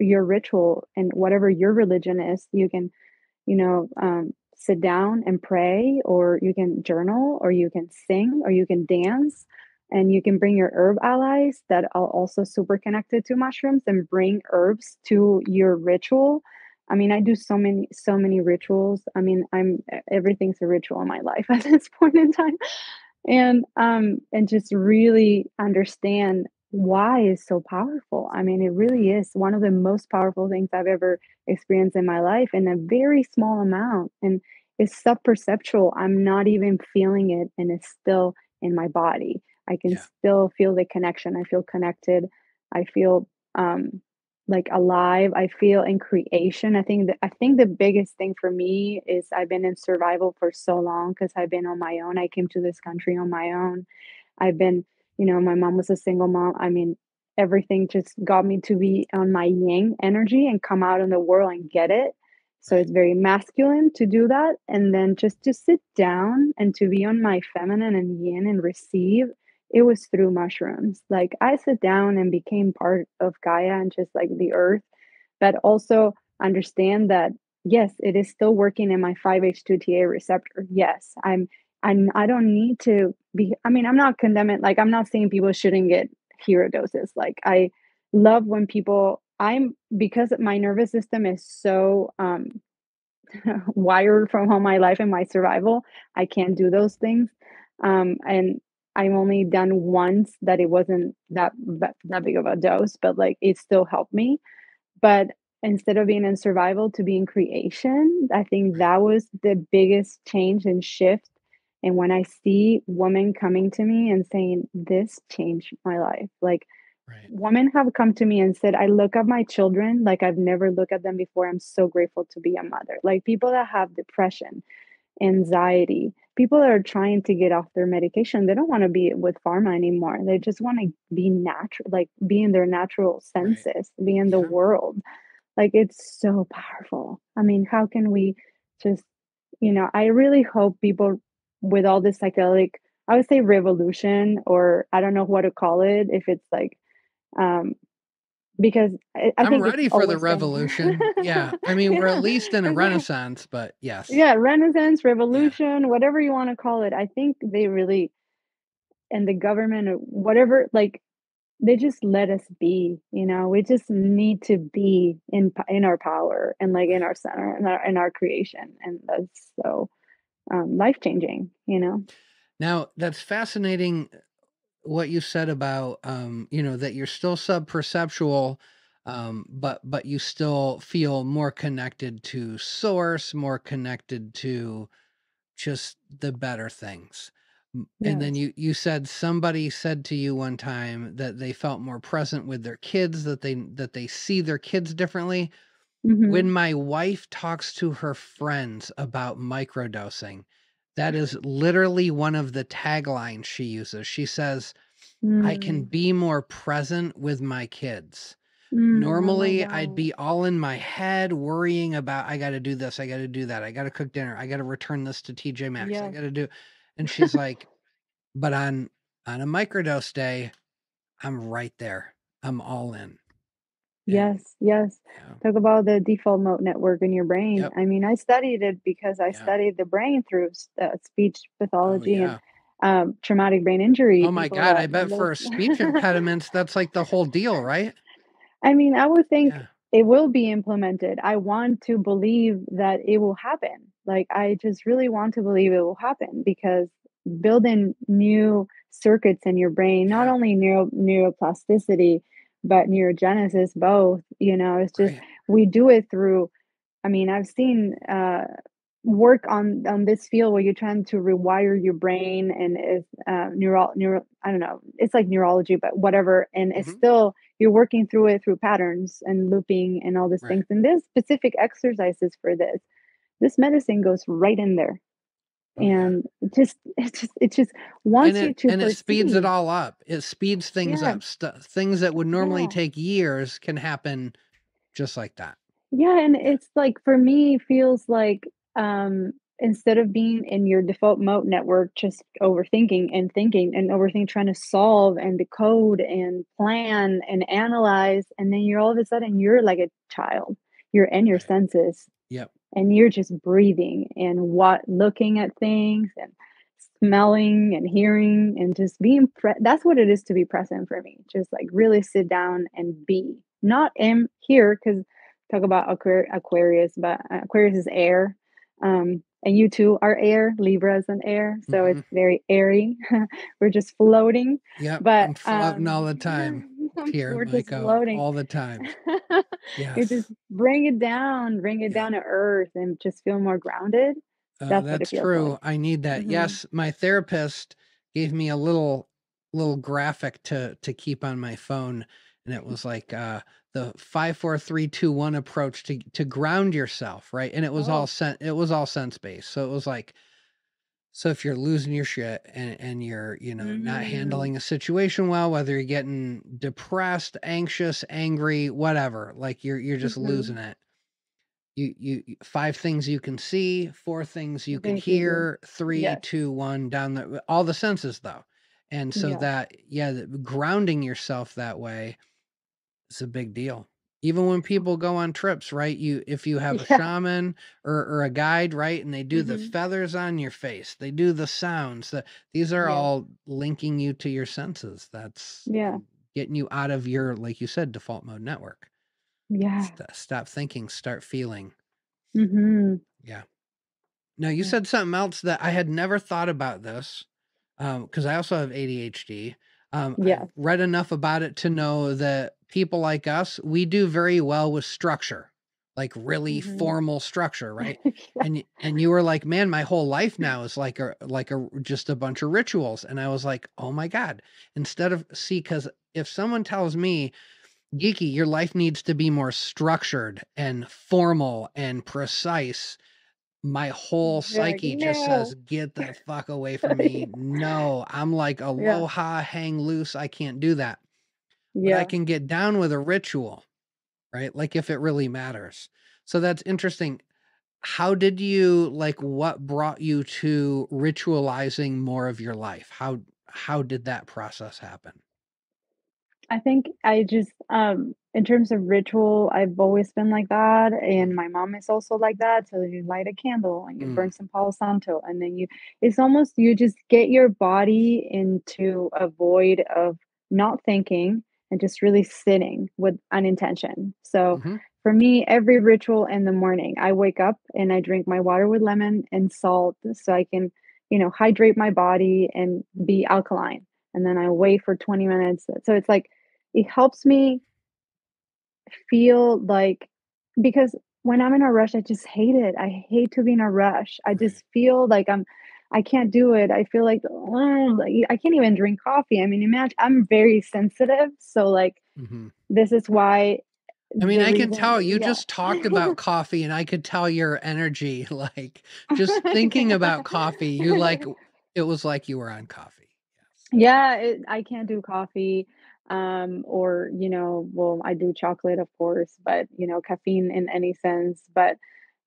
your ritual and whatever your religion is you can you know um, sit down and pray or you can journal or you can sing or you can dance and you can bring your herb allies that are also super connected to mushrooms and bring herbs to your ritual. I mean i do so many so many rituals. I mean i'm everything's a ritual in my life at this point in time. And um and just really understand why is so powerful. I mean it really is one of the most powerful things i've ever experienced in my life in a very small amount. And it's sub-perceptual i'm not even feeling it and it's still in my body I can Yeah. still feel the connection. I feel connected. I feel um like alive. I feel in creation. I think that I think the biggest thing for me is I've been in survival for so long because I've been on my own. I came to this country on my own. I've been, you know, my mom was a single mom. I mean, everything just got me to be on my yang energy and come out in the world and get it. So it's very masculine to do that. And then just to sit down and to be on my feminine and yin and receive it was through mushrooms. Like I sat down and became part of Gaia and just like the earth, but also understand that yes, it is still working in my 5H2TA receptor. Yes, I'm I'm I don't need to be I mean, I'm not condemning like I'm not saying people shouldn't get hero doses. Like I love when people I'm because my nervous system is so um wired from all my life and my survival, I can't do those things. Um, and I've only done once that it wasn't that that that big of a dose, but like it still helped me. But instead of being in survival to be in creation, I think that was the biggest change and shift. And when I see women coming to me and saying, This changed my life, like Right. women have come to me and said, I look at my children like I've never looked at them before. I'm so grateful to be a mother. Like people that have depression, anxiety, people are trying to get off their medication, they don't want to be with pharma anymore. They just want to be natural, like be in their natural Right. senses, be in the Yeah. world. Like it's so powerful. I mean, how can we just, you know, I really hope people with all this psychedelic, I would say revolution, or I don't know what to call it, if it's like, um, because I, I I'm think ready for the revolution. Yeah. I mean, we're at least in a renaissance, but yes. Yeah, Renaissance, Yeah. revolution, whatever you want to call it. I think they really, and the government or whatever, like they just let us be. You know, we just need to be in in our power and like in our center and our in our creation, and that's so um, life changing. You know. Now, that's fascinating what you said about um, you know, that you're still sub-perceptual, um, but but you still feel more connected to source, more connected to just the better things. M- And then you you said somebody said to you one time that they felt more present with their kids, that they that they see their kids differently. hmm When my wife talks to her friends about microdosing, that is literally one of the taglines she uses. She says, "I can Mm. be more present with my kids." Mm, love Normally, I'd be all in my head worrying about, I got to do this, I got to do that, I got to cook dinner, I got to return this to TJ Maxx, I got to do. And she's like, but on on a microdose day, I'm right there. I'm all in. Yes, yes. yeah, Talk about the default mode network in your brain. yep, I mean, I studied it because I yeah. studied the brain through uh, speech Oh pathology and um, traumatic brain injury. Oh my People God, I bet for speech impediments, that's like the whole deal, right? I mean, I would think Yeah, it will be implemented. I want to believe that it will happen. Like, I just really want to believe it will happen because building new circuits in your brain, not yeah, only neuro neuroplasticity, but neurogenesis, both, you know, it's just right, we do it through I mean, I've seen uh, work on on this field where you're trying to rewire your brain and it's uh, neuro neuro I don't know, it's like neurology, but whatever, and it's hmm still you're working through it through patterns and looping and all these right. things. And there's specific exercises for this. This medicine goes right in there. Oh, and it just it just it just wants and it, you to and it speeds it all up. It speeds things yeah. up. St- things that would normally yeah. take years can happen just like that. Yeah and it's like for me feels like um instead of being in your default mode network just overthinking and thinking and overthinking trying to solve and decode and plan and analyze and then you're all of a sudden you're like a child. You're in your senses and you're just breathing and what looking at things and smelling and hearing and just being pre- that's what it is to be present for me. Just like really sit down and be. Not am here because talk about Aqu- aquarius but aquarius is air um and you two are air. Libras and air so mm-hmm. it's very airy. We're just floating. Yeah but I'm floating um, all the time here we're just floating all the time yes. you just bring it down bring it yeah. down to earth and just feel more grounded uh, that's, that's true like. i need that mm-hmm. yes my therapist gave me a little little graphic to to keep on my phone and it was like uh the five four three two one approach to to ground yourself right and it was oh. all sent it was all sense based so it was like so if you're losing your shit and, and you're you know mm-hmm. not handling a situation well whether you're getting depressed anxious angry whatever like you're you're just mm-hmm. losing it you you five things you can see four things you can hear three yes. two one down the all the senses though and so yeah. that yeah grounding yourself that way is a big deal. Even when people go on trips, right? You if you have a yeah. shaman or, or a guide, right, and they do mm-hmm. the feathers on your face, they do the sounds. That these are yeah. all linking you to your senses. That's yeah, getting you out of your, like you said, default mode network. Yeah. St- stop thinking, start feeling. Mm-hmm. Yeah. Now you yeah. said something else that I had never thought about this, because um, I also have ADHD. Um, yeah. I read enough about it to know that people like us, we do very well with structure, like really mm-hmm. formal structure, right? yeah. And and you were like, man, my whole life now is like a like a just a bunch of rituals, and I was like, oh my god. Instead of see, because if someone tells me, geeky, your life needs to be more structured and formal and precise my whole psyche like, just says, "Get the fuck away from me!" no, I'm like aloha, yeah. hang loose. I can't do that. Yeah, but I can get down with a ritual, right? Like if it really matters. So that's interesting. How did you like? What brought you to ritualizing more of your life? How how did that process happen? I think I just um in terms of ritual, I've always been like that, and my mom is also like that. So you light a candle and you mm. burn some Palo Santo, and then you it's almost you just get your body into a void of not thinking and just really sitting with an intention. So mm-hmm. for me, every ritual in the morning, I wake up and I drink my water with lemon and salt so I can, you know, hydrate my body and be alkaline. And then I wait for 20 minutes. So it's like it helps me feel like because when I'm in a rush, I just hate it. I hate to be in a rush. I just feel like I'm I can't do it. I feel like, oh, like I can't even drink coffee. I mean, imagine I'm very sensitive, so like mm-hmm. this is why I mean, I can tell you yeah. just talked about coffee and I could tell your energy like just thinking about coffee. You like it was like you were on coffee. Yeah, it, I can't do coffee um or you know well i do chocolate of course but you know caffeine in any sense but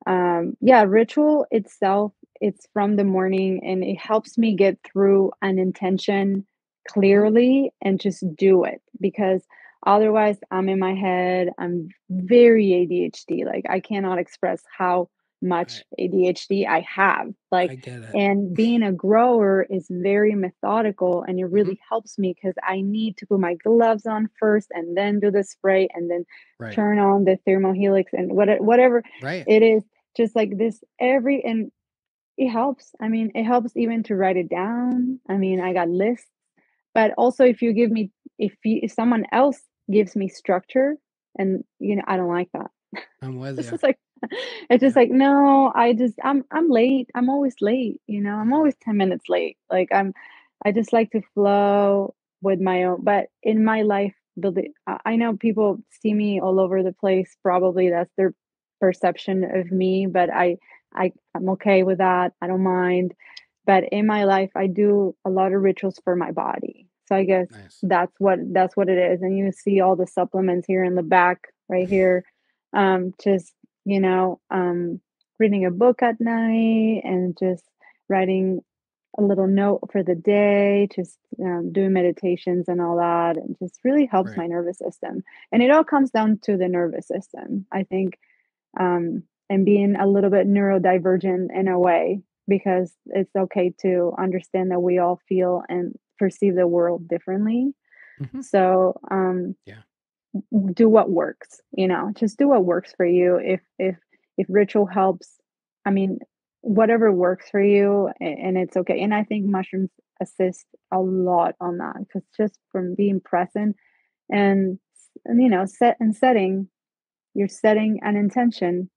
um yeah ritual itself it's from the morning and it helps me get through an intention clearly and just do it because otherwise i'm in my head i'm very adhd like i cannot express how much right. ADHD I have. Like, I and being a grower is very methodical and it really mm-hmm. helps me because I need to put my gloves on first and then do the spray and then right. turn on the thermohelix and what, whatever right. it is. Just like this, every, and it helps. I mean, it helps even to write it down. I mean, I got lists, but also if you give me, if you, if someone else gives me structure and, you know, I don't like that. I'm with you. It's like it's just like no i just i'm i'm late i'm always late you know i'm always 10 minutes late like i'm i just like to flow with my own but in my life building i know people see me all over the place probably that's their perception of me but i I, I'm okay with that. I don't mind. But in my life, I do a lot of rituals for my body. So I guess Nice. that's what that's what it is. And you see all the supplements here in the back, right here. Um, just you know, um, reading a book at night and just writing a little note for the day, just um, doing meditations and all that, and just really helps Right. my nervous system. And it all comes down to the nervous system, I think, um, and being a little bit neurodivergent in a way, because it's okay to understand that we all feel and perceive the world differently. Mhm. So, um, Yeah. Do what works. You know, just do what works for you. If if if ritual helps, I mean, whatever works for you, a- and it's okay. And I think mushrooms assist a lot on that because just from being present and, and you know, set and setting, you're setting an intention,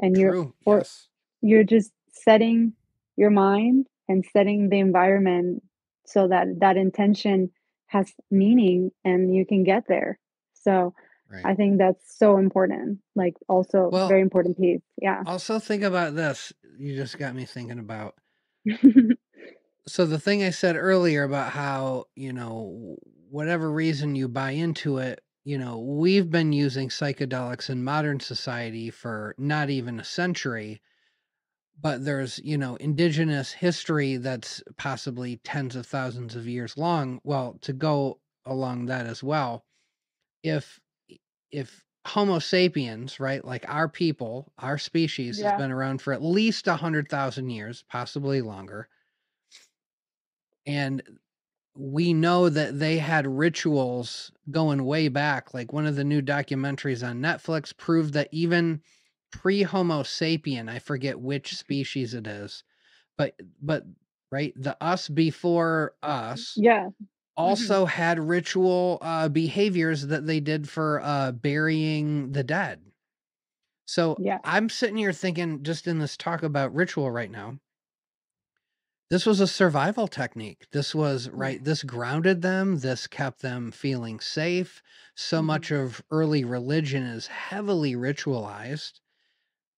and you're True. or Yes. you're just setting your mind and setting the environment so that that intention has meaning and you can get there. So I think that's so important. Like also Well, very important piece. Yeah. also think about this. You just got me thinking about so the thing I said earlier about how, you know, whatever reason you buy into it, you know, we've been using psychedelics in modern society for not even a century, but there's, you know, indigenous history that's possibly tens of thousands of years long. Well, to go along that as well, if if Homo sapiens, right, like our people, our species has been around for at least a hundred thousand years, possibly longer, and we know that they had rituals going way back. Like one of the new documentaries on Netflix proved that even pre Homo sapien, I forget which mm-hmm. species it is, but but right, the us before mm-hmm. us Yeah. Hmm also had ritual uh, behaviors that they did for uh, burying the dead. So Yeah. I'm sitting here thinking, just in this talk about ritual right now, this was a survival technique. This was Yeah. right. This grounded them. This kept them feeling safe. So hmm much of early religion is heavily ritualized.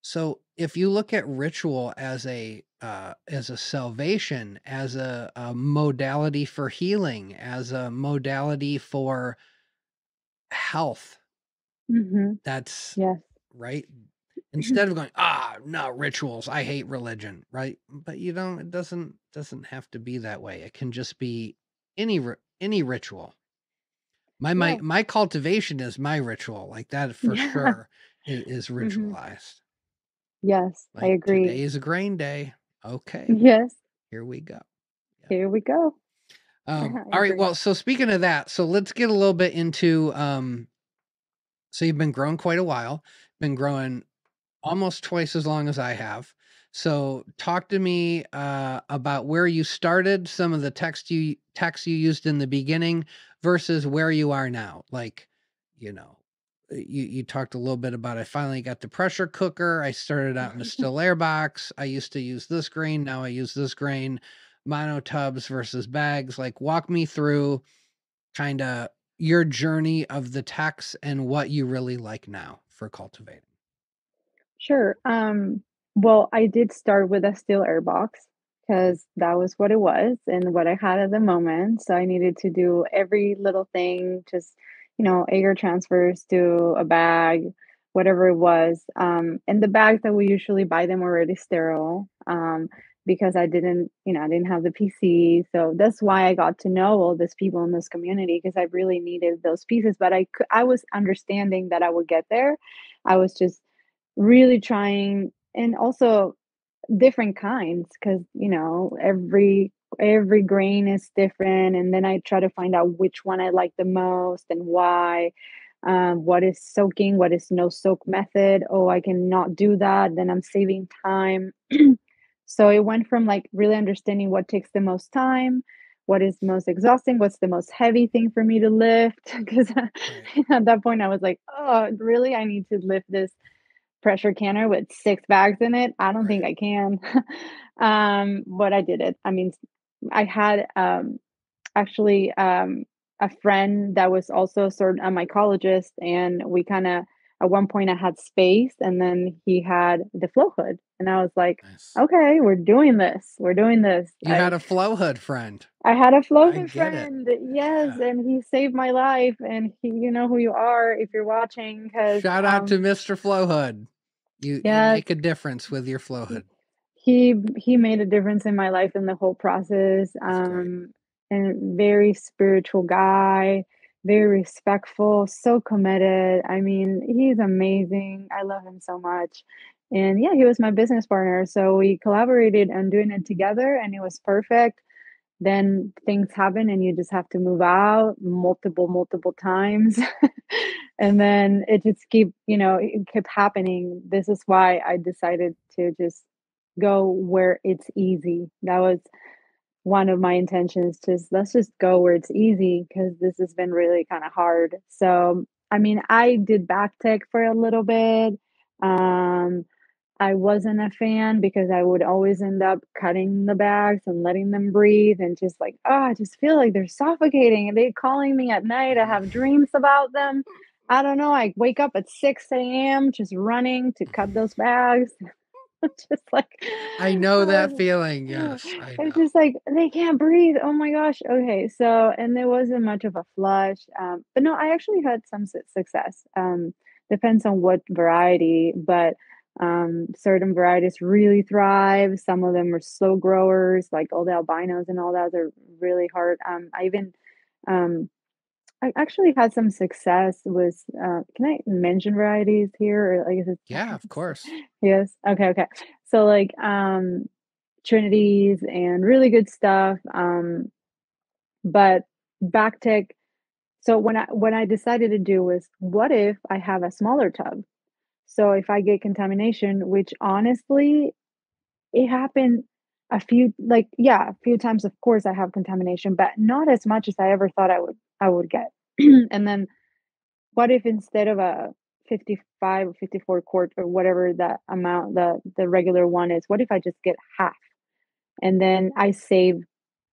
So if you look at ritual as a uh, as a salvation, as a, a modality for healing, as a modality for health, hmm that's Yes. right. Instead of going, ah, no rituals, I hate religion, right? But you don't. It doesn't doesn't have to be that way. It can just be any any ritual. My my Yeah. my cultivation is my ritual, like that for Yeah. sure is, is hmm ritualized. Yes. I Like today agree. is a grain day. Okay, Yes. here we go. Yeah. Here we go. Um, all right. Well, so speaking of that, so let's get a little bit into um so you've been growing quite a while, been growing almost twice as long as I have. So talk to me uh about where you started, some of the text you text you used in the beginning versus where you are now. Like, you know, you you talked a little bit about I finally got the pressure cooker. I started out in a still air box. I used to use this grain, now I use this grain. Mono tubs versus bags. Like walk me through kind of your journey of the techs and what you really like now for cultivating. Sure. Um, well, I did start with a still air box because that was what it was and what I had at the moment. So I needed to do every little thing, just, you know, air transfers to a bag, whatever it was. Um, and the bags that we usually buy them already sterile. Um, because I didn't, you know, I didn't have the PC. So that's why I got to know all these people in this community because I really needed those pieces. But I I was understanding that I would get there. I was just really trying and also different kinds because you know every every grain is different and then i try to find out which one i like the most and why um, what is soaking what is no soak method oh i cannot do that then i'm saving time so it went from like really understanding what takes the most time what is most exhausting what's the most heavy thing for me to lift because at that point i was like oh really i need to lift this pressure canner with 6 bags in it. I don't think I can. Um, but I did it. I mean, I had, um, actually, um, a friend that was also sort of a mycologist, and we kinda at one point I had space and then he had the flow hood. And I was like, Nice. okay, we're doing this. We're doing this. You I, had a flow hood friend. I had a flow hood get it. friend. Yes. Yeah. And he saved my life. And he, you know who you are if you're watching. Cause Shout out to um, Mr. Flow Hood. You, you make a difference with your flow hood. He he made a difference in my life in the whole process um and very spiritual guy very respectful so committed. I mean he's amazing. I love him so much. And yeah he was my business partner so we collaborated on doing it together and it was perfect. Then things happen and you just have to move out multiple multiple times. And then it just keep you know it kept happening. This is why i decided to just go where it's easy that was one of my intentions just let's just go where it's easy because this has been really kind of hard so i mean i did bag tech for a little bit um I wasn't a fan because I would always end up cutting the bags and letting them breathe and just like, oh, I just feel like they're suffocating and they're calling me at night. I have dreams about them. I don't know. I wake up at 6 a.m. just running to cut those bags. just like, I know that oh, feeling. Yes, I it's just like they can't breathe. Oh my gosh. Okay. So, and there wasn't much of a flush. Um, but no, I actually had some success. Um, depends on what variety, but um, certain varieties really thrive. Some of them are slow growers, like all the albinos and all that. They're really hard. Um, I even, um, I actually had some success with. Uh, can I mention varieties here? Or like, is? Yeah, of course. Yes. Okay. Okay. So like um Trinities and really good stuff. Um but Bagtech so when I when I decided to do was what if I have a smaller tub? So if I get contamination, which honestly it happened a few like yeah, a few times of course I have contamination, but not as much as I ever thought I would I would get. and then what if instead of a 55 or 54 quart or whatever that amount the the regular one is what if i just get half and then i save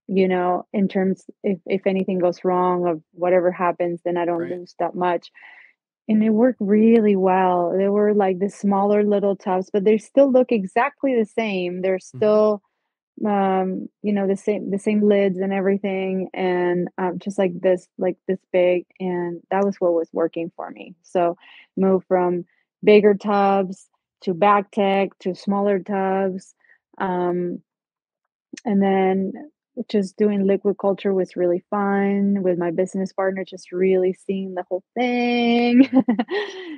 you know in terms if if anything goes wrong or whatever happens then i don't Right. lose that much and it worked really well they were like the smaller little tubs but they still look exactly the same they're Mhm. still um you know the same the same lids and everything and um, just like this like this big and that was what was working for me. So move from bigger tubs to bag tech to smaller tubs um and then just doing liquid culture was really fun with my business partner just really seeing the whole thing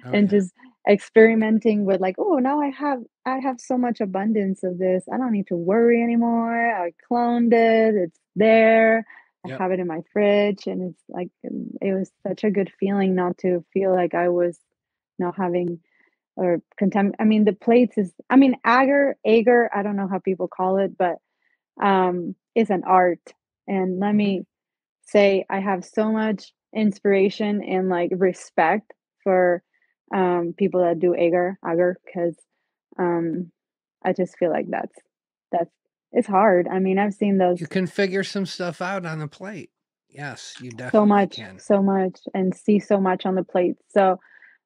Oh, and just experimenting with like oh now i have i have so much abundance of this. I don't need to worry anymore. I cloned it. It's there. I Yep. have it in my fridge. And it's like it was such a good feeling not to feel like i was not having or contempt i mean the plates is i mean agar agar i don't know how people call it but um is an art. And let Mhm. me say i have so much inspiration and like respect for um people that do agar agar because um i just feel like that's that's it's hard i mean i've seen those You can figure some stuff out on the plate. Yes, you so definitely much can. so much and see so much on the plate so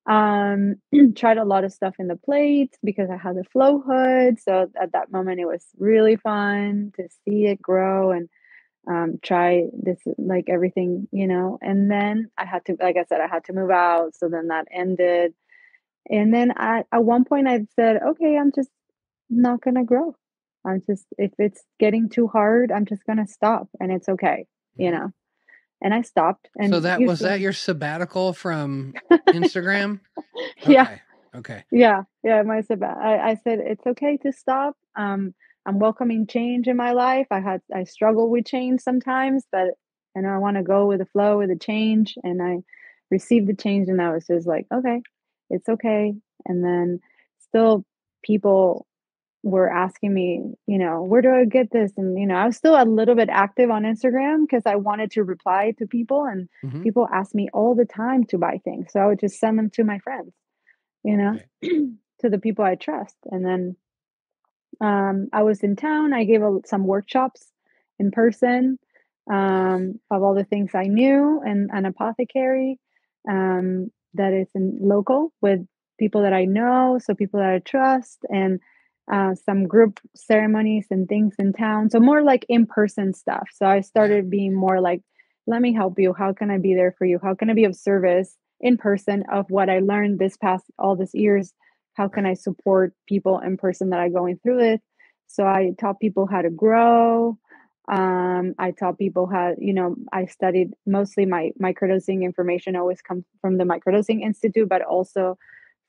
um tried a lot of stuff in the plates because i had the flow hood so at that moment it was really fun to see it grow and um try this like everything you know and then i had to like i said i had to move out so then that ended and then I, at one point i said okay i'm just not gonna grow i'm just if it's getting too hard i'm just gonna stop and it's okay you Mhm. know and i stopped and So that was that your sabbatical from Instagram? yeah Okay. Okay. Yeah, yeah, my Sabbat. I, I said it's okay to stop. Um, I'm welcoming change in my life. I had I struggle with change sometimes, but I know I want to go with the flow with the change, and I received the change, and I was just like, okay, it's okay. And then still, people were asking me, you know, where do I get this? And you know, I was still a little bit active on Instagram because I wanted to reply to people, and hmm people asked me all the time to buy things, so I would just send them to my friends you know, to the people I trust. And then um, I was in town. I gave a, some workshops in person um, of all the things I knew and an apothecary um, that is in local with people that I know, so people that I trust, and uh, some group ceremonies and things in town. So more like in person stuff. So I started being more like, let me help you. How can I be there for you? How can I be of service in person of what I learned this past all these years? How can I support people in person that are going through it? So I taught people how to grow. Um, I taught people how, you know, I studied mostly my microdosing information always comes from the Microdosing Institute, but also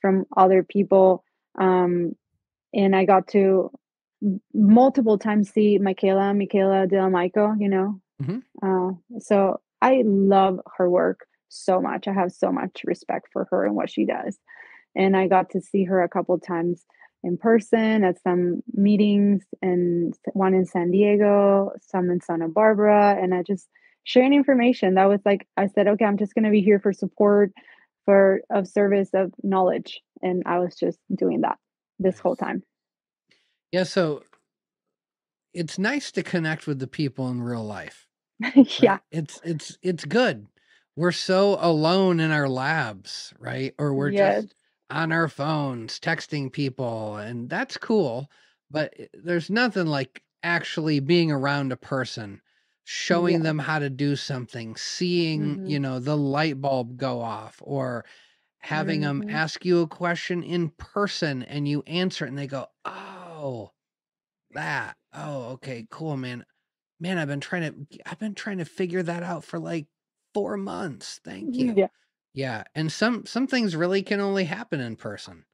from other people. Um, and I got to multiple times see Michaela, Michaela Delamico, you know. Mhm. Uh, so I love her work so much. I have so much respect for her and what she does. And I got to see her a couple times in person at some meetings and one in San Diego, some in Santa Barbara, and I just sharing information. That was like I said, okay, I'm just gonna be here for support, for of service of knowledge. And I was just doing that this whole time. Yeah, so it's nice to connect with the people in real life. yeah. right? It's it's it's good. We're so alone in our labs, right? Or we're Yes. just on our phones texting people and that's cool, but there's nothing like actually being around a person, showing Yeah. them how to do something, seeing, you Mhm. know, the light bulb go off or having them Mhm. ask you a question in person and you answer it and they go, "Oh, that. Oh, okay, cool, man. Man, I've been trying to I've been trying to figure that out for like 4 months. Thank you." Yeah. Yeah, and some some things really can only happen in person.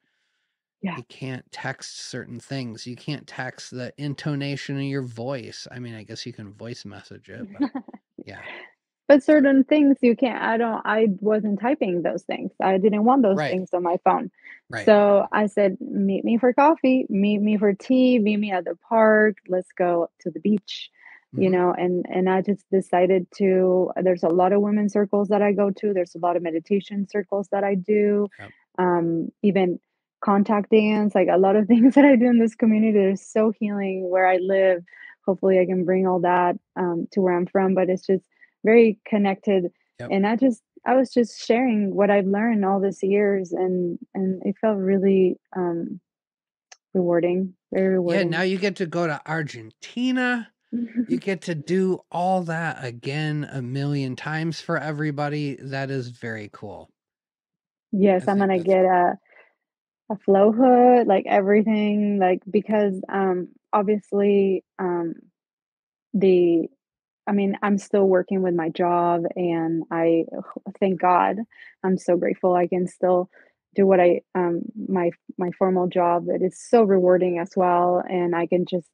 Yeah. You can't text certain things. You can't text the intonation of your voice. I mean, I guess you can voice message it, but yeah. But certain things you can't I don't I wasn't typing those things. I didn't want those Right. things on my phone. Right. So I said, meet me for coffee, meet me for tea, meet me at the park, let's go to the beach, you Mhm. know, and and I just decided to there's a lot of women circles that I go to. There's a lot of meditation circles that I do. Yep. Um, even contact dance, like a lot of things that I do in this community is so healing where I live. Hopefully I can bring all that um, to where I'm from, but it's just very connected. Yep. And I just I was just sharing what I've learned all these years and and it felt really um rewarding, very rewarding. Yeah, now you get to go to Argentina. You get to do all that again a million times for everybody. That is very cool. yes, I I'm gonna get a a flow hood, like everything, like because um obviously um the I mean, I'm still working with my job and I thank God. I'm so grateful I can still do what I um my my formal job that is so rewarding as well and I can just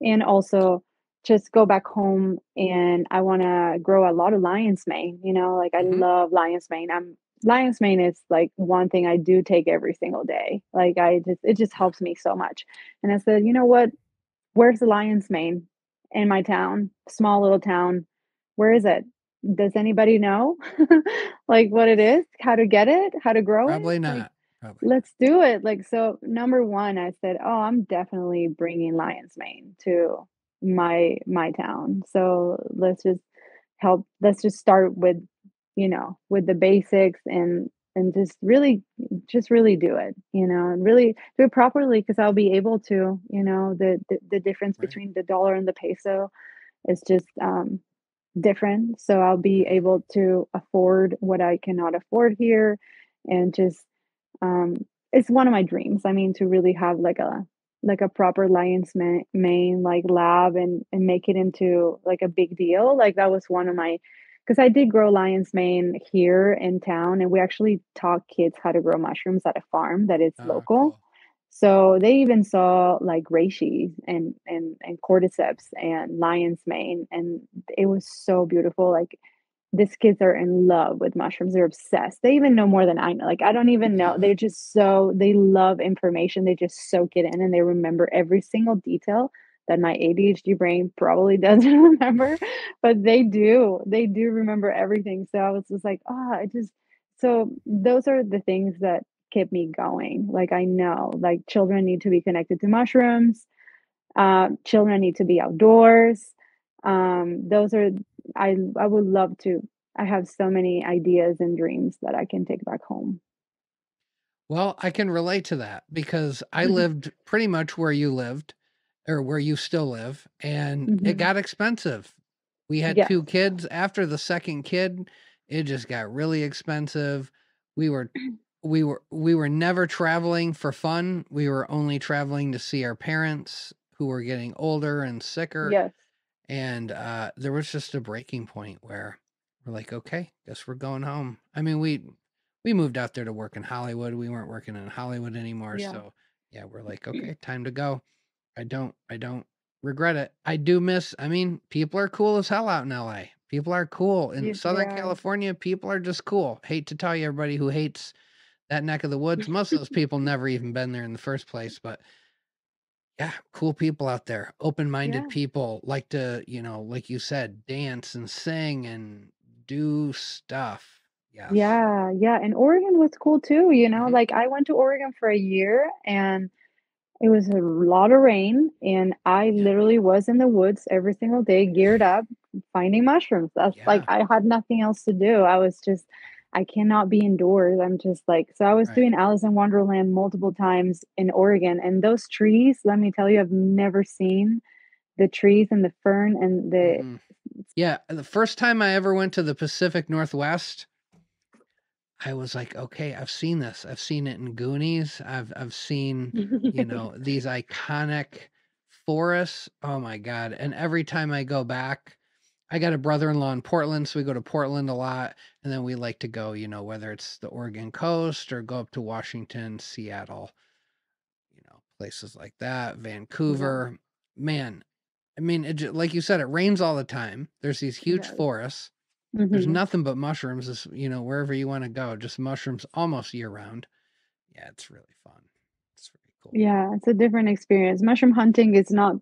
and also just go back home and I want to grow a lot of lion's mane, you know, like I Mhm. love lion's mane. I'm lion's mane is like one thing I do take every single day. Like I just it just helps me so much. And I said, "You know what? Where's the lion's mane in my town? Small little town. Where is it? Does anybody know like what it is? How to get it? How to grow it? Probably Like not. Probably not. let's do it." Like so number 1, I said, "Oh, I'm definitely bringing lion's mane to my my town. So let's just help let's just start with, you know, with the basics and and just really just really do it, you know, and really do it properly because I'll be able to, you know, the, the the difference Right. between the dollar and the peso is just um different. So I'll be able to afford what I cannot afford here and just um it's one of my dreams. I mean to really have like a like a proper lion's ma- mane like lab and and make it into like a big deal. Like that was one of my because I did grow lion's mane here in town and we actually taught kids how to grow mushrooms at a farm that is Oh, local. cool. So they even saw like reishi and and and cordyceps and lion's mane, and it was so beautiful. Like these kids are in love with mushrooms; they're obsessed. They even know more than I know. Like I don't even know. They're just so they love information. They just soak it in, and they remember every single detail that my ADHD brain probably doesn't remember, but they do. They do remember everything. So I was just like, oh, I just so those are the things that keep me going. Like I know, like children need to be connected to mushrooms. Uh, children need to be outdoors. Um, those are I I would love to. I have so many ideas and dreams that I can take back home. Well, I can relate to that because I Mhm. lived pretty much where you lived or where you still live, and it Mhm. got expensive. We had Yes. 2 kids. After the 2nd kid, it just got really expensive. We were we were we were never traveling for fun. We were only traveling to see our parents who were getting older and sicker. Yes. And uh, there was just a breaking point where we're like, okay, guess we're going home. I mean, we we moved out there to work in Hollywood. We weren't working in Hollywood anymore. Yeah. So yeah, we're like, okay, time to go. I don't I don't regret it. I do miss, I mean, people are cool as hell out in LA. People are cool. In Ye Southern. California, people are just cool. Hate to tell you everybody who hates that neck of the woods. Most of those people never even been there in the first place, but yeah, cool people out there. Open-minded Yeah. people like to, you know, like you said, dance and sing and do stuff. Yes. Yeah, yeah, and Oregon was cool too, you know, Mhm. like, I went to Oregon for a year, and it was a lot of rain, and I Yeah. literally was in the woods every single day, geared up, finding mushrooms. That's like, I had nothing else to do. I was just I cannot be indoors. I'm just like so I was Right. doing Alice in Wonderland multiple times in Oregon, and those trees, let me tell you, I've never seen the trees and the fern and the Mhm. Yeah, the first time I ever went to the Pacific Northwest, I was like, okay, I've seen this. I've seen it in Goonies. I've I've seen, you know, these iconic forests. Oh my god. And every time I go back, I got a brother-in-law in Portland, so we go to Portland a lot, and then we like to go, you know, whether it's the Oregon coast or go up to Washington, Seattle, you know, places like that, Yeah. Vancouver. Man, I mean, it like you said, it rains all the time. There's these huge does. forests. There's Mhm. nothing but mushrooms, is you know, wherever you wanna go, just mushrooms almost year round. Yeah, it's really fun. It's really cool. Yeah, it's a different experience. Mushroom hunting is not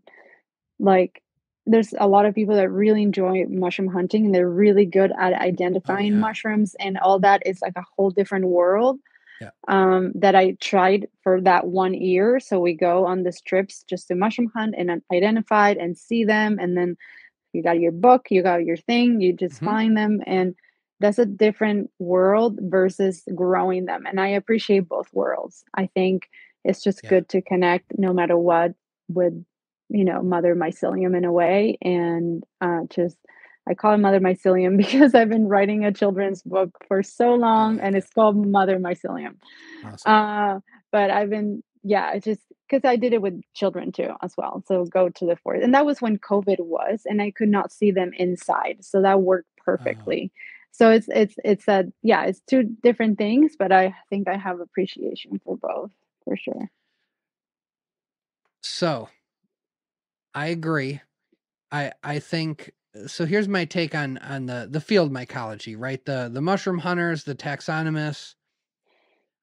like there's a lot of people that really enjoy mushroom hunting, and they're really good at Oh, identifying yeah. mushrooms, and all that is like a whole different world, Yeah. um, that I tried for that 1 year. So we go on these trips just to mushroom hunt and identify and see them, and then you got your book, you got your thing, you just Mhm. find them, and that's a different world versus growing them, and I appreciate both worlds. I think it's just Yeah. good to connect no matter what with, you know, mother mycelium in a way, and, uh, just I call it mother mycelium because I've been writing a children's book for so long, and it's called Mother Mycelium. Awesome. Uh, but I've been yeah, it's just because I did it with children too as well, so go to the forest, and that was when COVID was, and I could not see them inside, so that worked Oh. perfectly. So it's it's it's a yeah, it's 2 different things, but I think I have appreciation for both, for sure. So I agree. I I think uh, so here's my take on on the the field mycology, right? The the mushroom hunters, the taxonomists.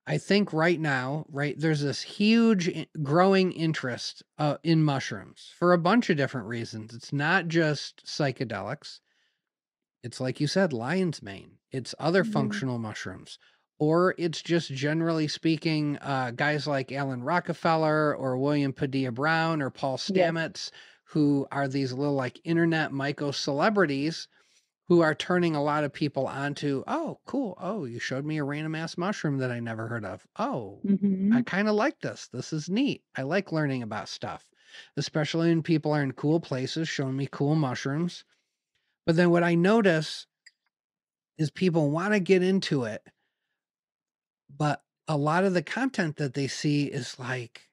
I think right now, right, there's this huge growing interest uh, in mushrooms for a bunch of different reasons. It's not just psychedelics. It's like you said, lion's mane. It's other Mhm. functional mushrooms. Or it's just generally speaking, uh, guys like Alan Rockefeller or William Padilla Brown or Paul. Stamets, who are these little like internet myco celebrities who are turning a lot of people onto, oh, cool. Oh, you showed me a random ass mushroom that I never heard of. Oh, I Mhm. kind of like this. This is neat. I like learning about stuff, especially when people are in cool places showing me cool mushrooms. But then what I notice is people want to get into it, but a lot of the content that they see is like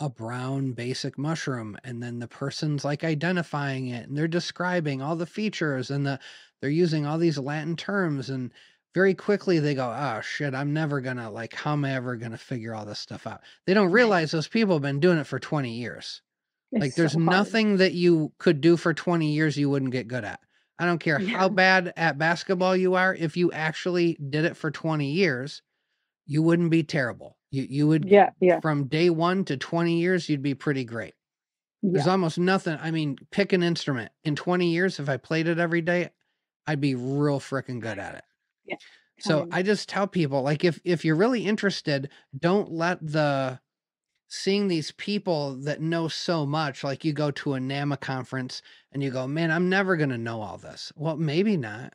a brown basic mushroom and then the person's like identifying it and they're describing all the features and the they're using all these latin terms and very quickly they go oh shit i'm never gonna like how am i ever gonna figure all this stuff out? They don't realize those people have been doing it for 20 years. Like there's so nothing that you could do for 20 years you wouldn't get good at i don't care Yeah. how bad at basketball you are if you actually did it for 20 years you wouldn't be terrible. You you would Yeah, yeah, from day 1 to 20 years you'd be pretty great. There's almost nothing i mean pick an instrument. In 20 years if i played it every day i'd be real freaking good at it. Yeah, so i just tell people like if if you're really interested don't let the seeing these people that know so much like you go to a NAMA conference and you go man i'm never going to know all this well maybe not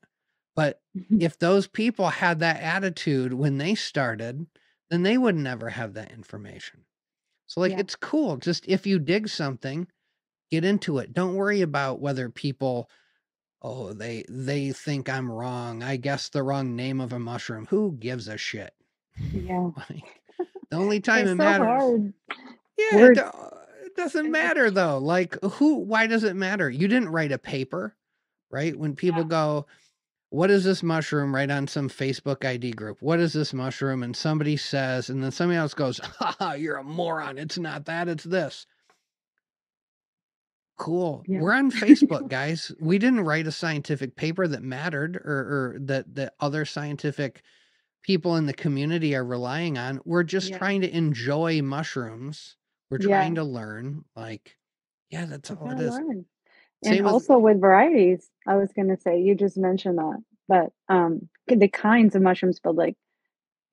But mm-hmm. if those people had that attitude when they started, then they would never have that information. So, like, Yeah. it's cool. Just if you dig something, get into it. Don't worry about whether people, oh, they they think I'm wrong. I guess the wrong name of a mushroom. Who gives a shit? Yeah. Like, the only time It's it so matters. hard. Yeah, it, Words. do- it doesn't matter though. Like who why does it matter? You didn't write a paper, right? When people go, what is this mushroom? Right on some Facebook ID group. What is this mushroom? And somebody says, and then somebody else goes, haha, you're a moron. It's not that, it's this. Cool. Yeah. We're on Facebook, guys. We didn't write a scientific paper that mattered or, or that that other scientific people in the community are relying on. We're just Yeah. trying to enjoy mushrooms. We're Yeah. trying to learn. Like, yeah, that's all it learn. Same And with also with varieties, I was gonna say, you just mentioned that, but um, the kinds of mushrooms, but like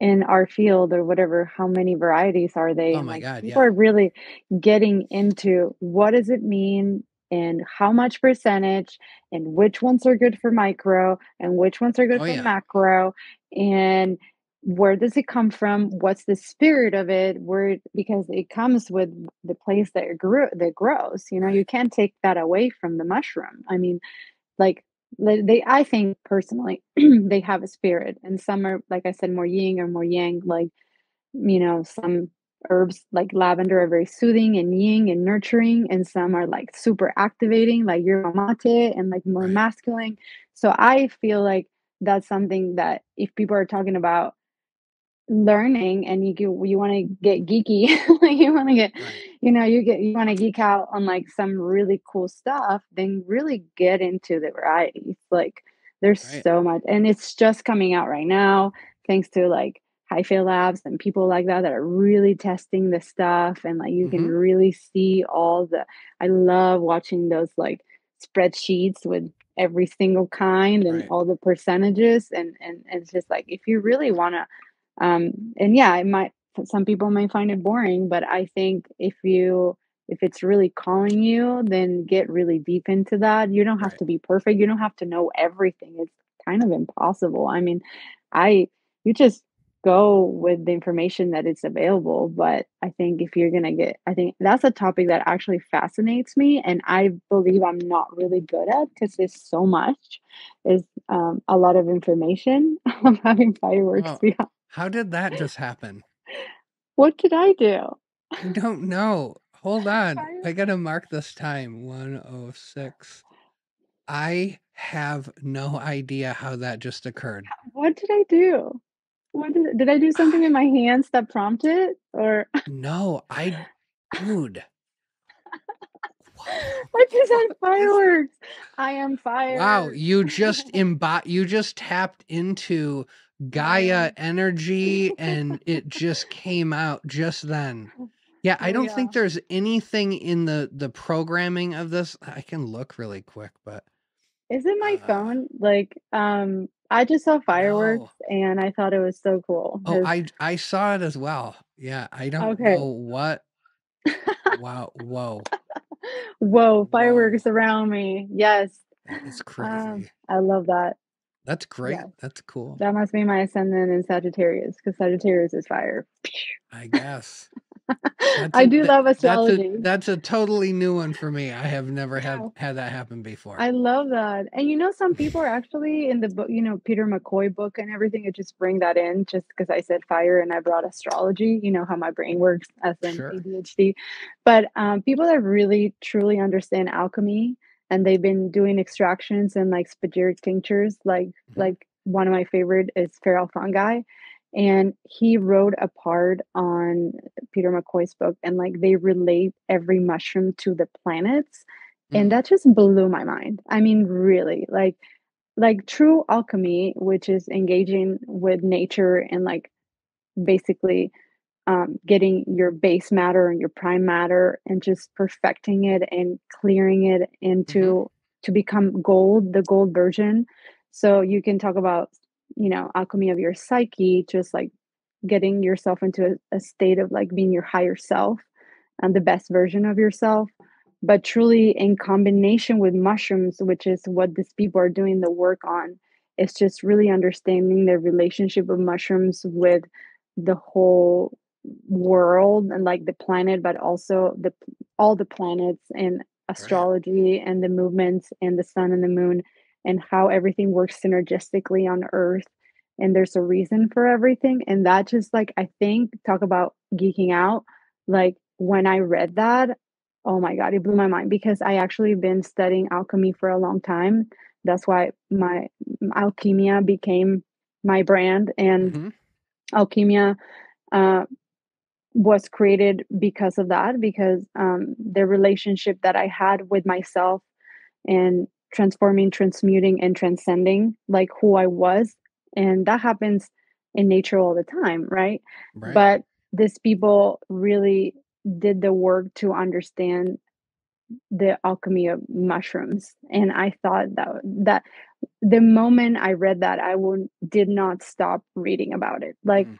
in our field or whatever, how many varieties are they? Oh my like God, people yeah. are really getting into what does it mean and how much percentage and which ones are good for micro and which ones are good Oh for yeah. macro and where does it come from? What's the spirit of it? Where because it comes with the place that it grew that grows. You know, you can't take that away from the mushroom. I mean, like they I think personally they have a spirit and some are like I said more yin or more yang like you know some herbs like lavender are very soothing and yin and nurturing and some are like super activating like yerba mate and like more masculine so I feel like that's something that if people are talking about learning and you you want to get geeky like you want to get Right. you know you get you want to geek out on like some really cool stuff then really get into the varieties like there's Right. so much and it's just coming out right now thanks to like Hi-Fi Labs and people like that that are really testing the stuff and like you can hmm really see all the I love watching those like spreadsheets with every single kind and Right. all the percentages and and, and it's just like if you really want to um and yeah it might some people may find it boring but i think if you if it's really calling you then get really deep into that. You don't have Right. to be perfect. You don't have to know everything. It's kind of impossible. I mean i you just go with the information that is available but i think if you're gonna get i think that's a topic that actually fascinates me and i believe i'm not really good at because there's so much is um, a lot of information i'm having fireworks Oh, behind how did that just happen? what did i do I don't know. Hold on. I gotta mark this time. 106. I have no idea how that just occurred. what did i do what did, did i do something in my hands that prompted or No, I, dude. I just had fireworks. I am fired. Wow, you just imbo- you just tapped into Gaia energy and it just came out just then. Yeah, I don't yeah. think there's anything in the the programming of this. I can look really quick, but Is it my uh, phone? Like, um, I just saw fireworks no. and I thought it was so cool. Oh, I I saw it as well. Yeah, I don't Okay. know what. Wow, whoa, Whoa, fireworks around me. Yes. that is crazy. Um, I love that. That's great. That's cool. That must be my ascendant in Sagittarius because Sagittarius is fire. I guess. That's I do th- love That's astrology. a that's a totally new one for me. I have never had had that happen before. I love that. And you know, some people are actually in the book, you know, Peter McCoy book and everything. It just bring that in just because I said fire and I brought astrology. You know how my brain works as an Sure. ADHD. But um, people that really truly understand alchemy and they've been doing extractions and like spagyric tinctures, like Mhm. like one of my favorite is feral fungi. And he wrote a part on Peter McCoy's book, and like they relate every mushroom to the planets and Mm. that just blew my mind. I mean really like like true alchemy which is engaging with nature and like basically um, getting your base matter and your prime matter and just perfecting it and clearing it into to become gold the gold version. So you can talk about you know alchemy of your psyche just like getting yourself into a, a state of like being your higher self and the best version of yourself but truly in combination with mushrooms which is what these people are doing the work on it's just really understanding the relationship of mushrooms with the whole world and like the planet but also the all the planets and astrology right. and the movements and the sun and the moon and how everything works synergistically on earth and there's a reason for everything and that just like i think talk about geeking out like when i read that oh my god it blew my mind because i actually been studying alchemy for a long time that's why my alchemia became my brand and mm-hmm. alchemia uh, was created because of that because um, the relationship that i had with myself and transforming transmuting and transcending like who i was and that happens in nature all the time right, right. but these people really did the work to understand the alchemy of mushrooms and i thought that that the moment i read that i would did not stop reading about it like mm.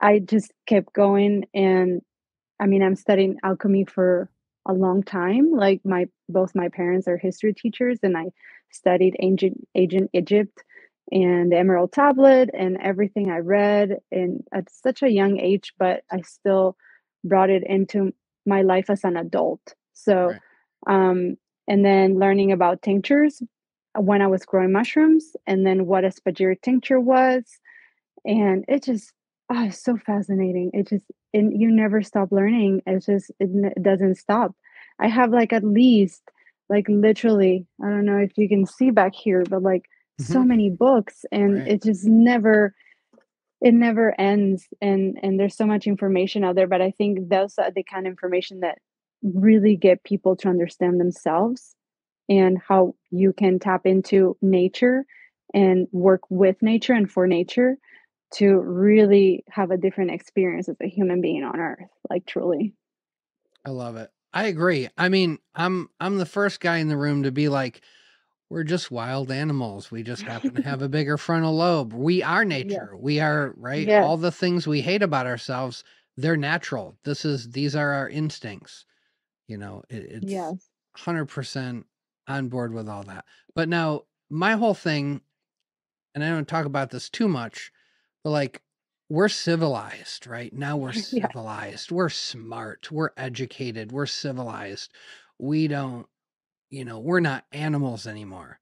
i just kept going and i mean i'm studying alchemy for a long time like my both my parents are history teachers and i studied ancient ancient egypt and the emerald tablet and everything i read and at such a young age but i still brought it into my life as an adult so right. um and then learning about tinctures when i was growing mushrooms and then what a spagyric tincture was and it just oh it's so fascinating it just and you never stop learning it's just it, doesn't stop i have like at least like literally i don't know if you can see back here but like mm-hmm. so many books and right. it just never it never ends and and there's so much information out there but i think those are the kind of information that really get people to understand themselves and how you can tap into nature and work with nature and for nature to really have a different experience as a human being on earth like truly i love it i agree i mean i'm i'm the first guy in the room to be like we're just wild animals. We just happen to have a bigger frontal lobe. We are nature. Yes. We are, right? Yes. All the things we hate about ourselves, they're natural. This is, these are our instincts. You know, it, it's yes. 100% on board with all that. But now, my whole thing, and I don't talk about this too much, but like, we're civilized, right? Now we're civilized. Yeah. We're smart. We're educated. We're civilized. We don't you know, we're not animals anymore.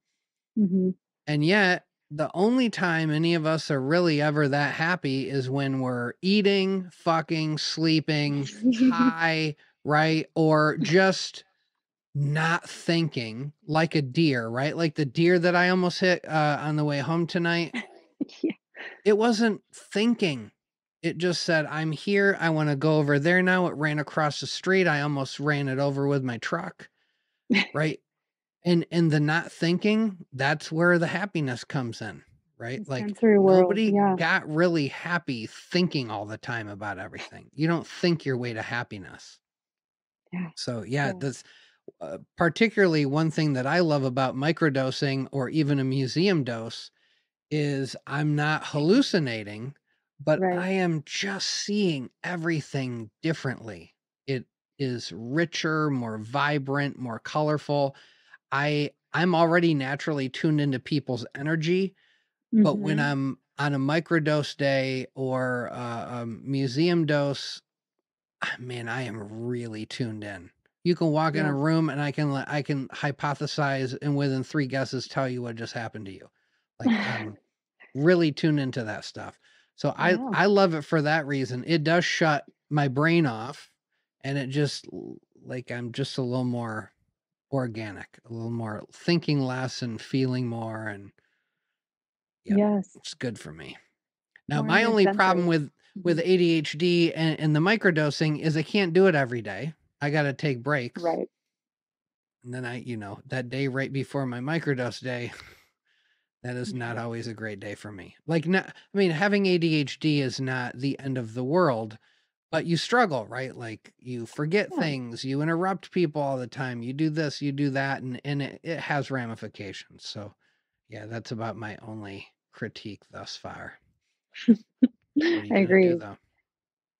Mm-hmm. And yet, the only time any of us are really ever that happy is when we're eating, fucking, sleeping, high, right? Or just not thinking like a deer, right? Like the deer that I almost hit uh, on the way home tonight. yeah. It wasn't thinking. It just said, I'm here. I want to go over there now. It ran across the street. I almost ran it over with my truck right and and the not thinking that's where the happiness comes in right like nobody yeah. got really happy thinking all the time about everything you don't think your way to happiness yeah so yeah, yeah. that's uh, particularly one thing that i love about microdosing or even a museum dose is i'm not hallucinating but right. i am just seeing everything differently it is richer, more vibrant, more colorful. I I'm already naturally tuned into people's energy, but when mm-hmm. I'm on a microdose day or a, a museum dose, ah, man, I am really tuned in. You can walk in a room and I can I can hypothesize and within three guesses tell you what just happened to you. Like I'm really tune into that stuff. So I yeah. I love it for that reason. It does shut my brain off and it just like I'm just a little more organic, a little more thinking less and feeling more and yep, yes, it's good for me. Now, more my only problem with with mm-hmm. ADHD and, and the microdosing is I can't do it every day. I got to take breaks. Right. And then I, you know, that day right before my microdose day, that is not mm-hmm. always a great day for me. Like, not, I mean, having ADHD is not the end of the world but you struggle, right? Like you forget yeah. things, you interrupt people all the time, you do this, you do that, and and it, it has ramifications. So, yeah, that's about my only critique thus far. I agree. Do,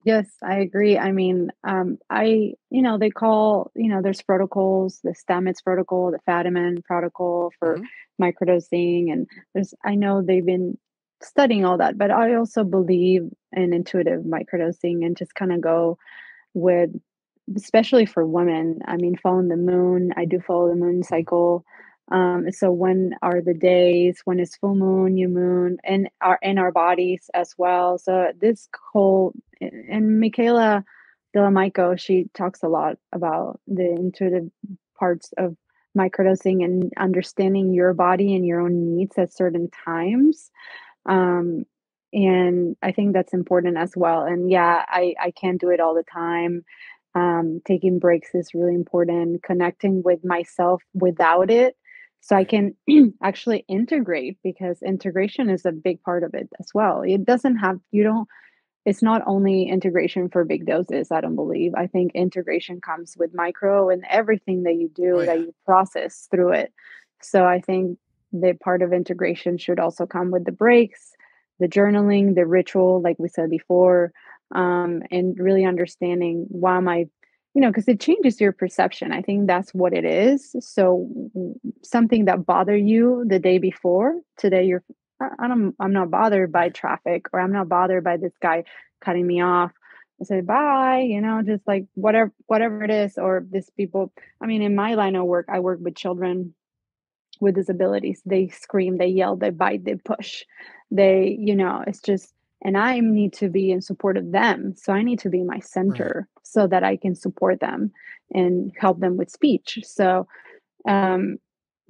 Yes, I agree. I mean, um, I, you know, they call, you know, there's protocols, the Stamets protocol, the Fadiman protocol for Mhm. microdosing, and there's, I know they've been studying all that, but I also believe in intuitive microdosing and just kind of go with, especially for women. I mean, following the moon, I do follow the moon Mhm. cycle. Um, so when are the days? When is full moon, new moon, and our in our bodies as well. So this whole and Michaela Delamico, she talks a lot about the intuitive parts of microdosing and understanding your body and your own needs at certain times. Um, and I think that's important as well. And yeah, I I can't do it all the time. Um, taking breaks is really important. Connecting with myself without it, so I can actually integrate because integration is a big part of it as well. It doesn't have you don't it's not only integration for big doses, I don't believe. I think integration comes with micro and everything that you Oh do that you process through it. So I think the part of integration should also come with the breaks, the journaling, the ritual, like we said before, um, and really understanding why am I, you know, because it changes your perception. I think that's what it is. So something that bothered you the day before, today you're I don't I'm not bothered by traffic or I'm not bothered by this guy cutting me off. I say bye, you know, just like whatever whatever it is, or these people. I mean, in my line of work, I work with children with disabilities. They scream, they yell, they bite, they push. They, you know, it's just and I need to be in support of them. So I need to be my Right. center so that I can support them and help them with speech. So um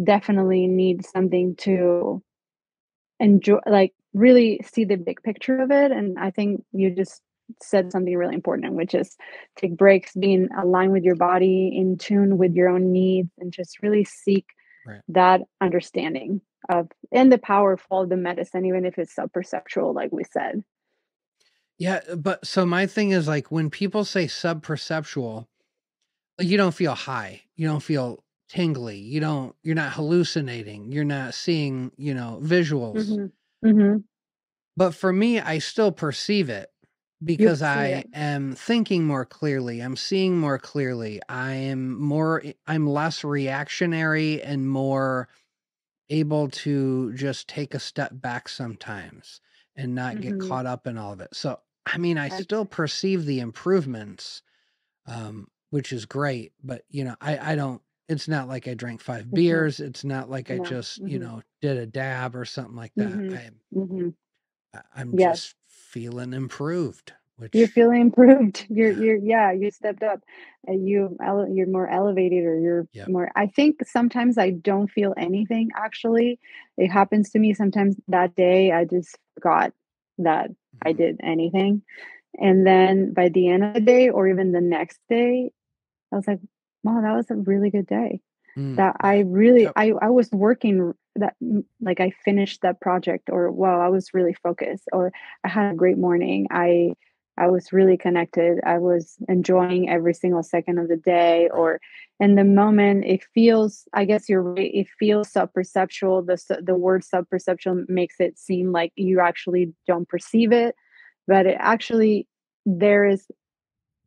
definitely need something to enjoy like really see the big picture of it and i think you just said something really important which is take breaks being aligned with your body in tune with your own needs and just really seek Right. that understanding of and the power of all the medicine even if it's sub-perceptual like we said. Yeah, uh, but so my thing is like when people say sub-perceptual, you don't feel high, you don't feel tingly, you don't you're not hallucinating, you're not seeing, you know, visuals. hmm hmm But for me, I still perceive it because I it. am thinking more clearly, I'm seeing more clearly, I am more I'm less reactionary and more able to just take a step back sometimes and not get hmm caught up in all of it. So, I mean, I still perceive the improvements, um, which is great, but you know, I, I don't, it's not like I drank five not beers. It's not like I just, you hmm know, did a dab or something like that. hmm I, hmm I- I'm yes just feeling improved, You're feeling improved. You're you're yeah, you stepped up. And you ele- you're more elevated or you're more I think sometimes I don't feel anything actually. It happens to me sometimes that day I just forgot that I mhm, did anything. And then by the end of the day or even the next day, I was like, "Wow, that was a really good day." mm, That I really Yep. I I was working that like I finished that project or wow, I was really focused or I had a great morning. I I was really connected. I was enjoying every single second of the day or in the moment it feels I guess you're right, it feels sub-perceptual. The the word sub-perceptual makes it seem like you actually don't perceive it, but it actually there is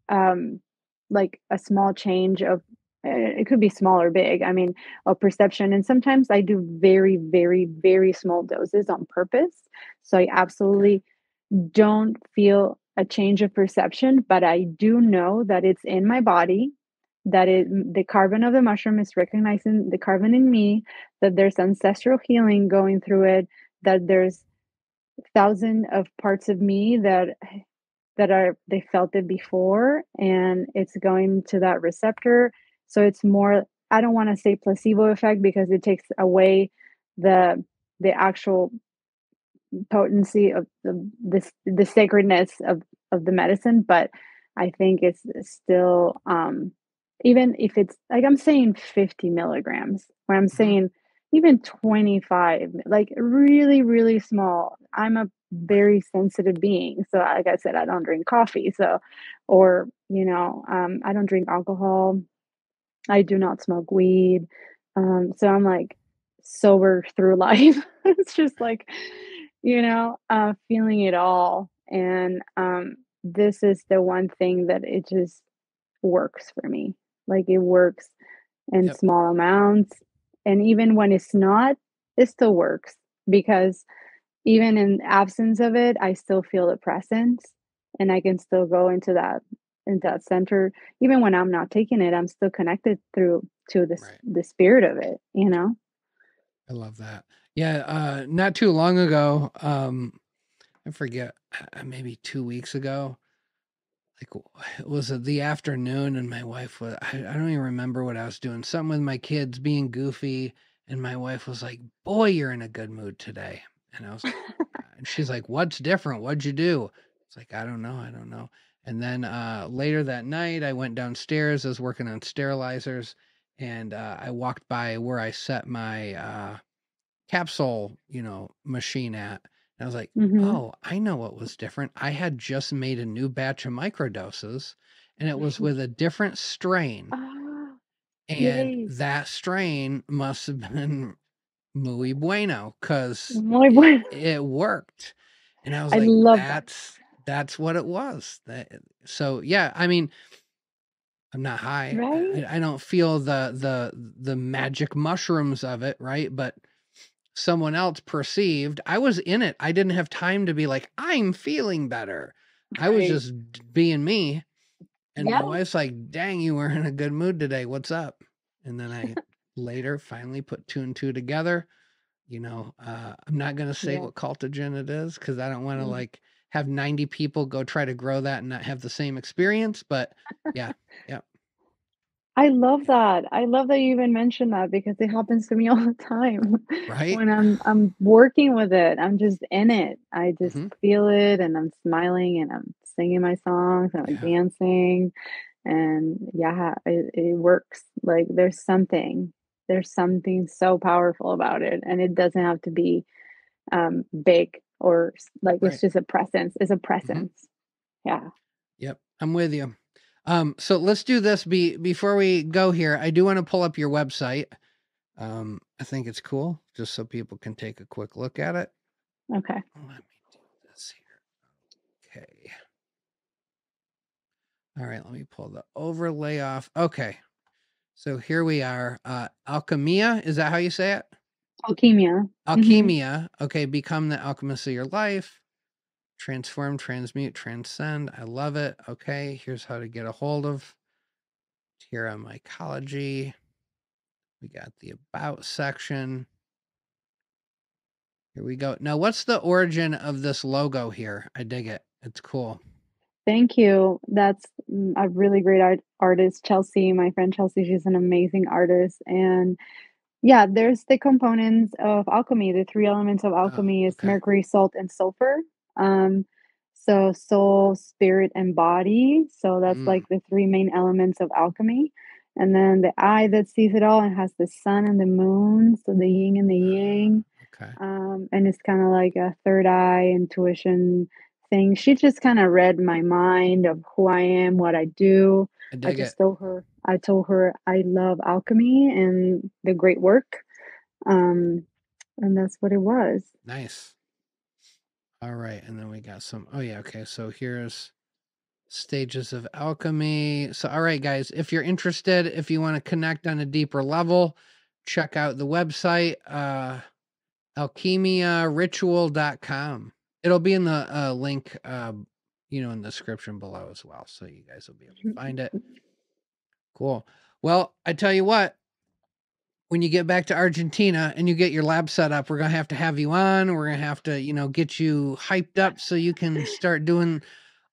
um, like a small change of eh, it could be small or big. I mean, of perception. And sometimes I do very, very, very small doses on purpose. So I absolutely don't feel a change of perception, but I do know that it's in my body, that it the carbon of the mushroom is recognizing the carbon in me, that there's ancestral healing going through it, that there's thousand of parts of me that that are they felt it before and it's going to that receptor. So it's more i don't want to say placebo effect because it takes away the the actual potency of the this the sacredness of of the medicine but i think it's still um even if it's like i'm saying 50 milligrams when i'm hmm saying even 25 like really really small i'm a very sensitive being so like i said i don't drink coffee so or you know um i don't drink alcohol i do not smoke weed um so i'm like sober through life. It's just like you know uh feeling it all and um this is the one thing that it just works for me. Like it works in Yep. small amounts. And even when it's not, it still works because even in absence of it, I still feel the presence and I can still go into that into that center. Even when I'm not taking it, I'm still connected through to the s- Right. the spirit of it, you know? I love that. Yeah, uh not too long ago, um I forget, uh, maybe 2 weeks ago, like it was the afternoon and my wife was I, I don't even remember what I was doing. Something with my kids being goofy and my wife was like, "Boy, you're in a good mood today." And I was like, and she's like, "What's different? What'd you do?" It's like, "I don't know, I don't know." And then uh later that night I went downstairs, I was working on sterilizers and uh I walked by where I set my uh capsule, you know, machine at. And I was like, Mhm. oh, I know what was different. I had just made a new batch of microdoses and it was with a different strain. Ah, And that strain must have been muy bueno because Muy it, it worked. And I was I like, love that. that's that's what it was. That, so yeah, I mean, I'm not high. Right? I, I don't feel the the the magic mushrooms of it, right? But someone else perceived I was in it. I didn't have time to be like, I'm feeling better. I was just being me. And my wife's like, dang, you were in a good mood today. What's up? And then I later finally put two and two together. You know, uh, I'm not going to say Yeah. what cultigen it is because I don't want to Mm. like have 90 people go try to grow that and not have the same experience. But yeah, yeah. I love that. I love that you even mentioned that because it happens to me all the time. Right? When I'm I'm working with it, I'm just in it. I just hmm feel it and I'm smiling and I'm singing my songs and I'm Yeah. dancing and yeah, it, it works. Like there's something, there's something so powerful about it and it doesn't have to be um big or like it's just a presence. It's a hmm presence. Yeah. Yep, I'm with you. Um, so let's do this. Be before we go here, I do want to pull up your website. Um, I think it's cool, just so people can take a quick look at it. Okay. Let me do this here. Okay. All right, let me pull the overlay off. Okay. So here we are. Uh Alchemia, is that how you say it? Alchemia. hmm Alchemia. Okay, become the alchemist of your life. Transform, transmute, transcend. I love it. Okay, here's how to get a hold of Tierra Mycology. We got the about section. Here we go. Now, what's the origin of this logo here? I dig it. It's cool. Thank you. That's a really great art artist, Chelsea, my friend Chelsea. She's an amazing artist. And yeah, there's the components of alchemy. The three elements of Oh, alchemy is mercury, salt, and sulfur. Um, so soul, spirit, and body. So that's Mm, like the three main elements of alchemy. And then the eye that sees it all and has the sun and the moon, so the yin and the yang. okay. Um, and it's kind of like a third eye intuition thing. She just kind of read my mind of who I am, what I do. I I just it. told her, I told her I love alchemy and the great work. Um, and that's what it was. Nice. All right. And then we got some. Oh, yeah. Okay. So here's stages of alchemy. So, all right, guys, if you're interested, if you want to connect on a deeper level, check out the website, uh, alchemiaritual.com. It'll be in the uh, link, uh, you know, in the description below as well. So you guys will be able to find it. Cool. Well, I tell you what, when you get back to Argentina and you get your lab set up, we're gonna have to have you on. We're gonna have to, you know, get you hyped up so you can start doing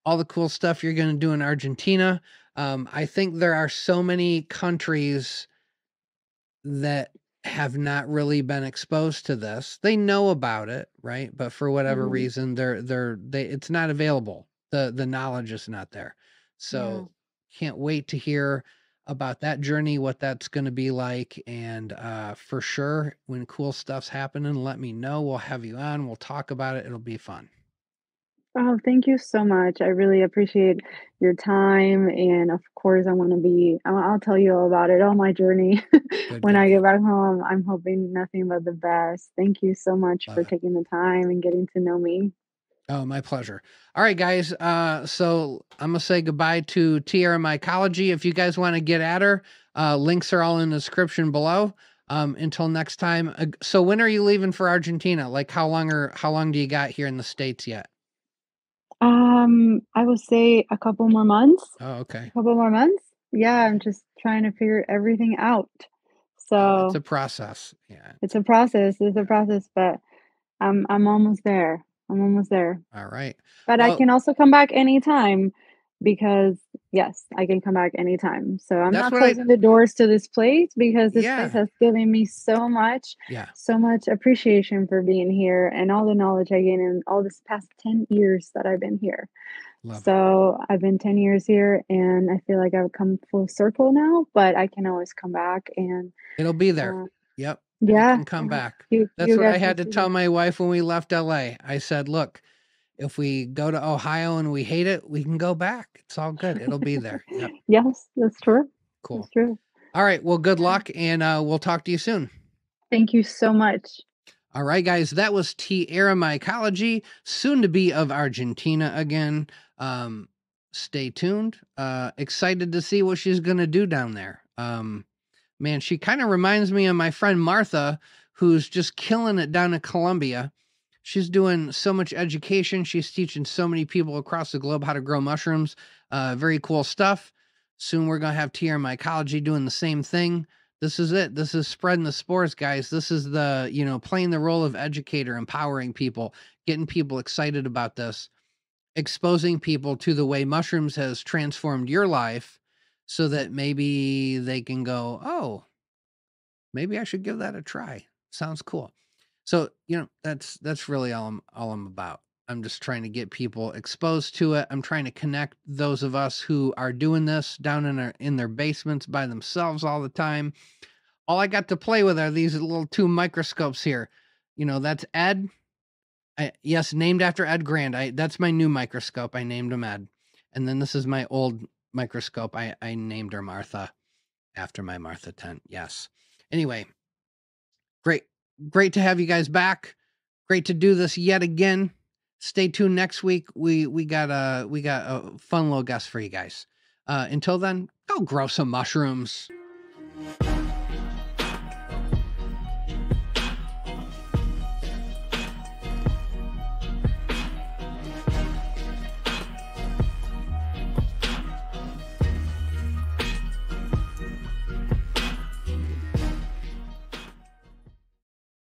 all the cool stuff you're gonna do in Argentina. Um, I think there are so many countries that have not really been exposed to this. They know about it, right? But for whatever Mhm. reason, they're they're they it's not available. The the knowledge is not there. Yeah. So can't wait to hear about that journey, what that's going to be like. And uh, for sure, when cool stuff's happening, let me know. We'll have you on. We'll talk about it. It'll be fun. Oh, thank you so much. I really appreciate your time. And of course, I want to be, I'll, I'll tell you all about it, all my journey. When I get back home, I'm hoping nothing but the best. Thank you so much Love for it. taking the time and getting to know me. Oh, my pleasure. All right, guys. Uh, so I'm gonna say goodbye to Tierra Mycology. If you guys want to get at her, uh, links are all in the description below. Um, until next time. Uh, so when are you leaving for Argentina? Like how long or how long do you got here in the states yet? Um, I would say a couple more months. Oh, okay. A couple more months. Yeah, I'm just trying to figure everything out. So it's a process. Yeah. it's a process. It's a process, but I'm I'm almost there. I'm almost there. All right. But I can also come back anytime because yes, I can come back anytime. So I'm not what I. closing the doors to this place because this place has given me so much, Yeah. so much appreciation for being here and all the knowledge I gained in all this past 10 years that I've been here. Love it. So I've been 10 years here and I feel like I've come full circle now, but I can always come back and It'll be there. uh, Yep. Yeah, can come back. you That's you what I had to tell my wife when we left LA. I said, look, if we go to Ohio and we hate it, we can go back. It's all good. It'll be there. Yep. Yes, that's true. That's Cool. true. All right. Well, good luck and uh, we'll talk to you soon. Thank you so much. All right, guys. That was Tierra Mycology, soon to be of Argentina again. Um, stay tuned. Uh, excited to see what she's going to do down there. Um, man, she kind of reminds me of my friend Martha, who's just killing it down in Colombia. She's doing so much education. She's teaching so many people across the globe how to grow mushrooms. Uh, very cool stuff. Soon we're going to have Tierra Mycology doing the same thing. This is it. This is spreading the spores, guys. This is the, you know, playing the role of educator, empowering people, getting people excited about this, exposing people to the way mushrooms has transformed your life so that maybe they can go, oh, maybe I should give that a try. Sounds cool. So, you know, that's that's really all I'm all I'm about. I'm just trying to get people exposed to it. I'm trying to connect those of us who are doing this down in our in their basements by themselves all the time. All I got to play with are these little two microscopes here. You know, that's Ed. I, yes, named after Ed Grand. I that's my new microscope. I named him Ed. And then this is my old microscope. I I named her Martha after my Martha tent. Yes. Anyway, great great to have you guys back. Great to do this yet again. Stay tuned next week. We we got a we got a fun little guest for you guys. Uh until then, go grow some mushrooms.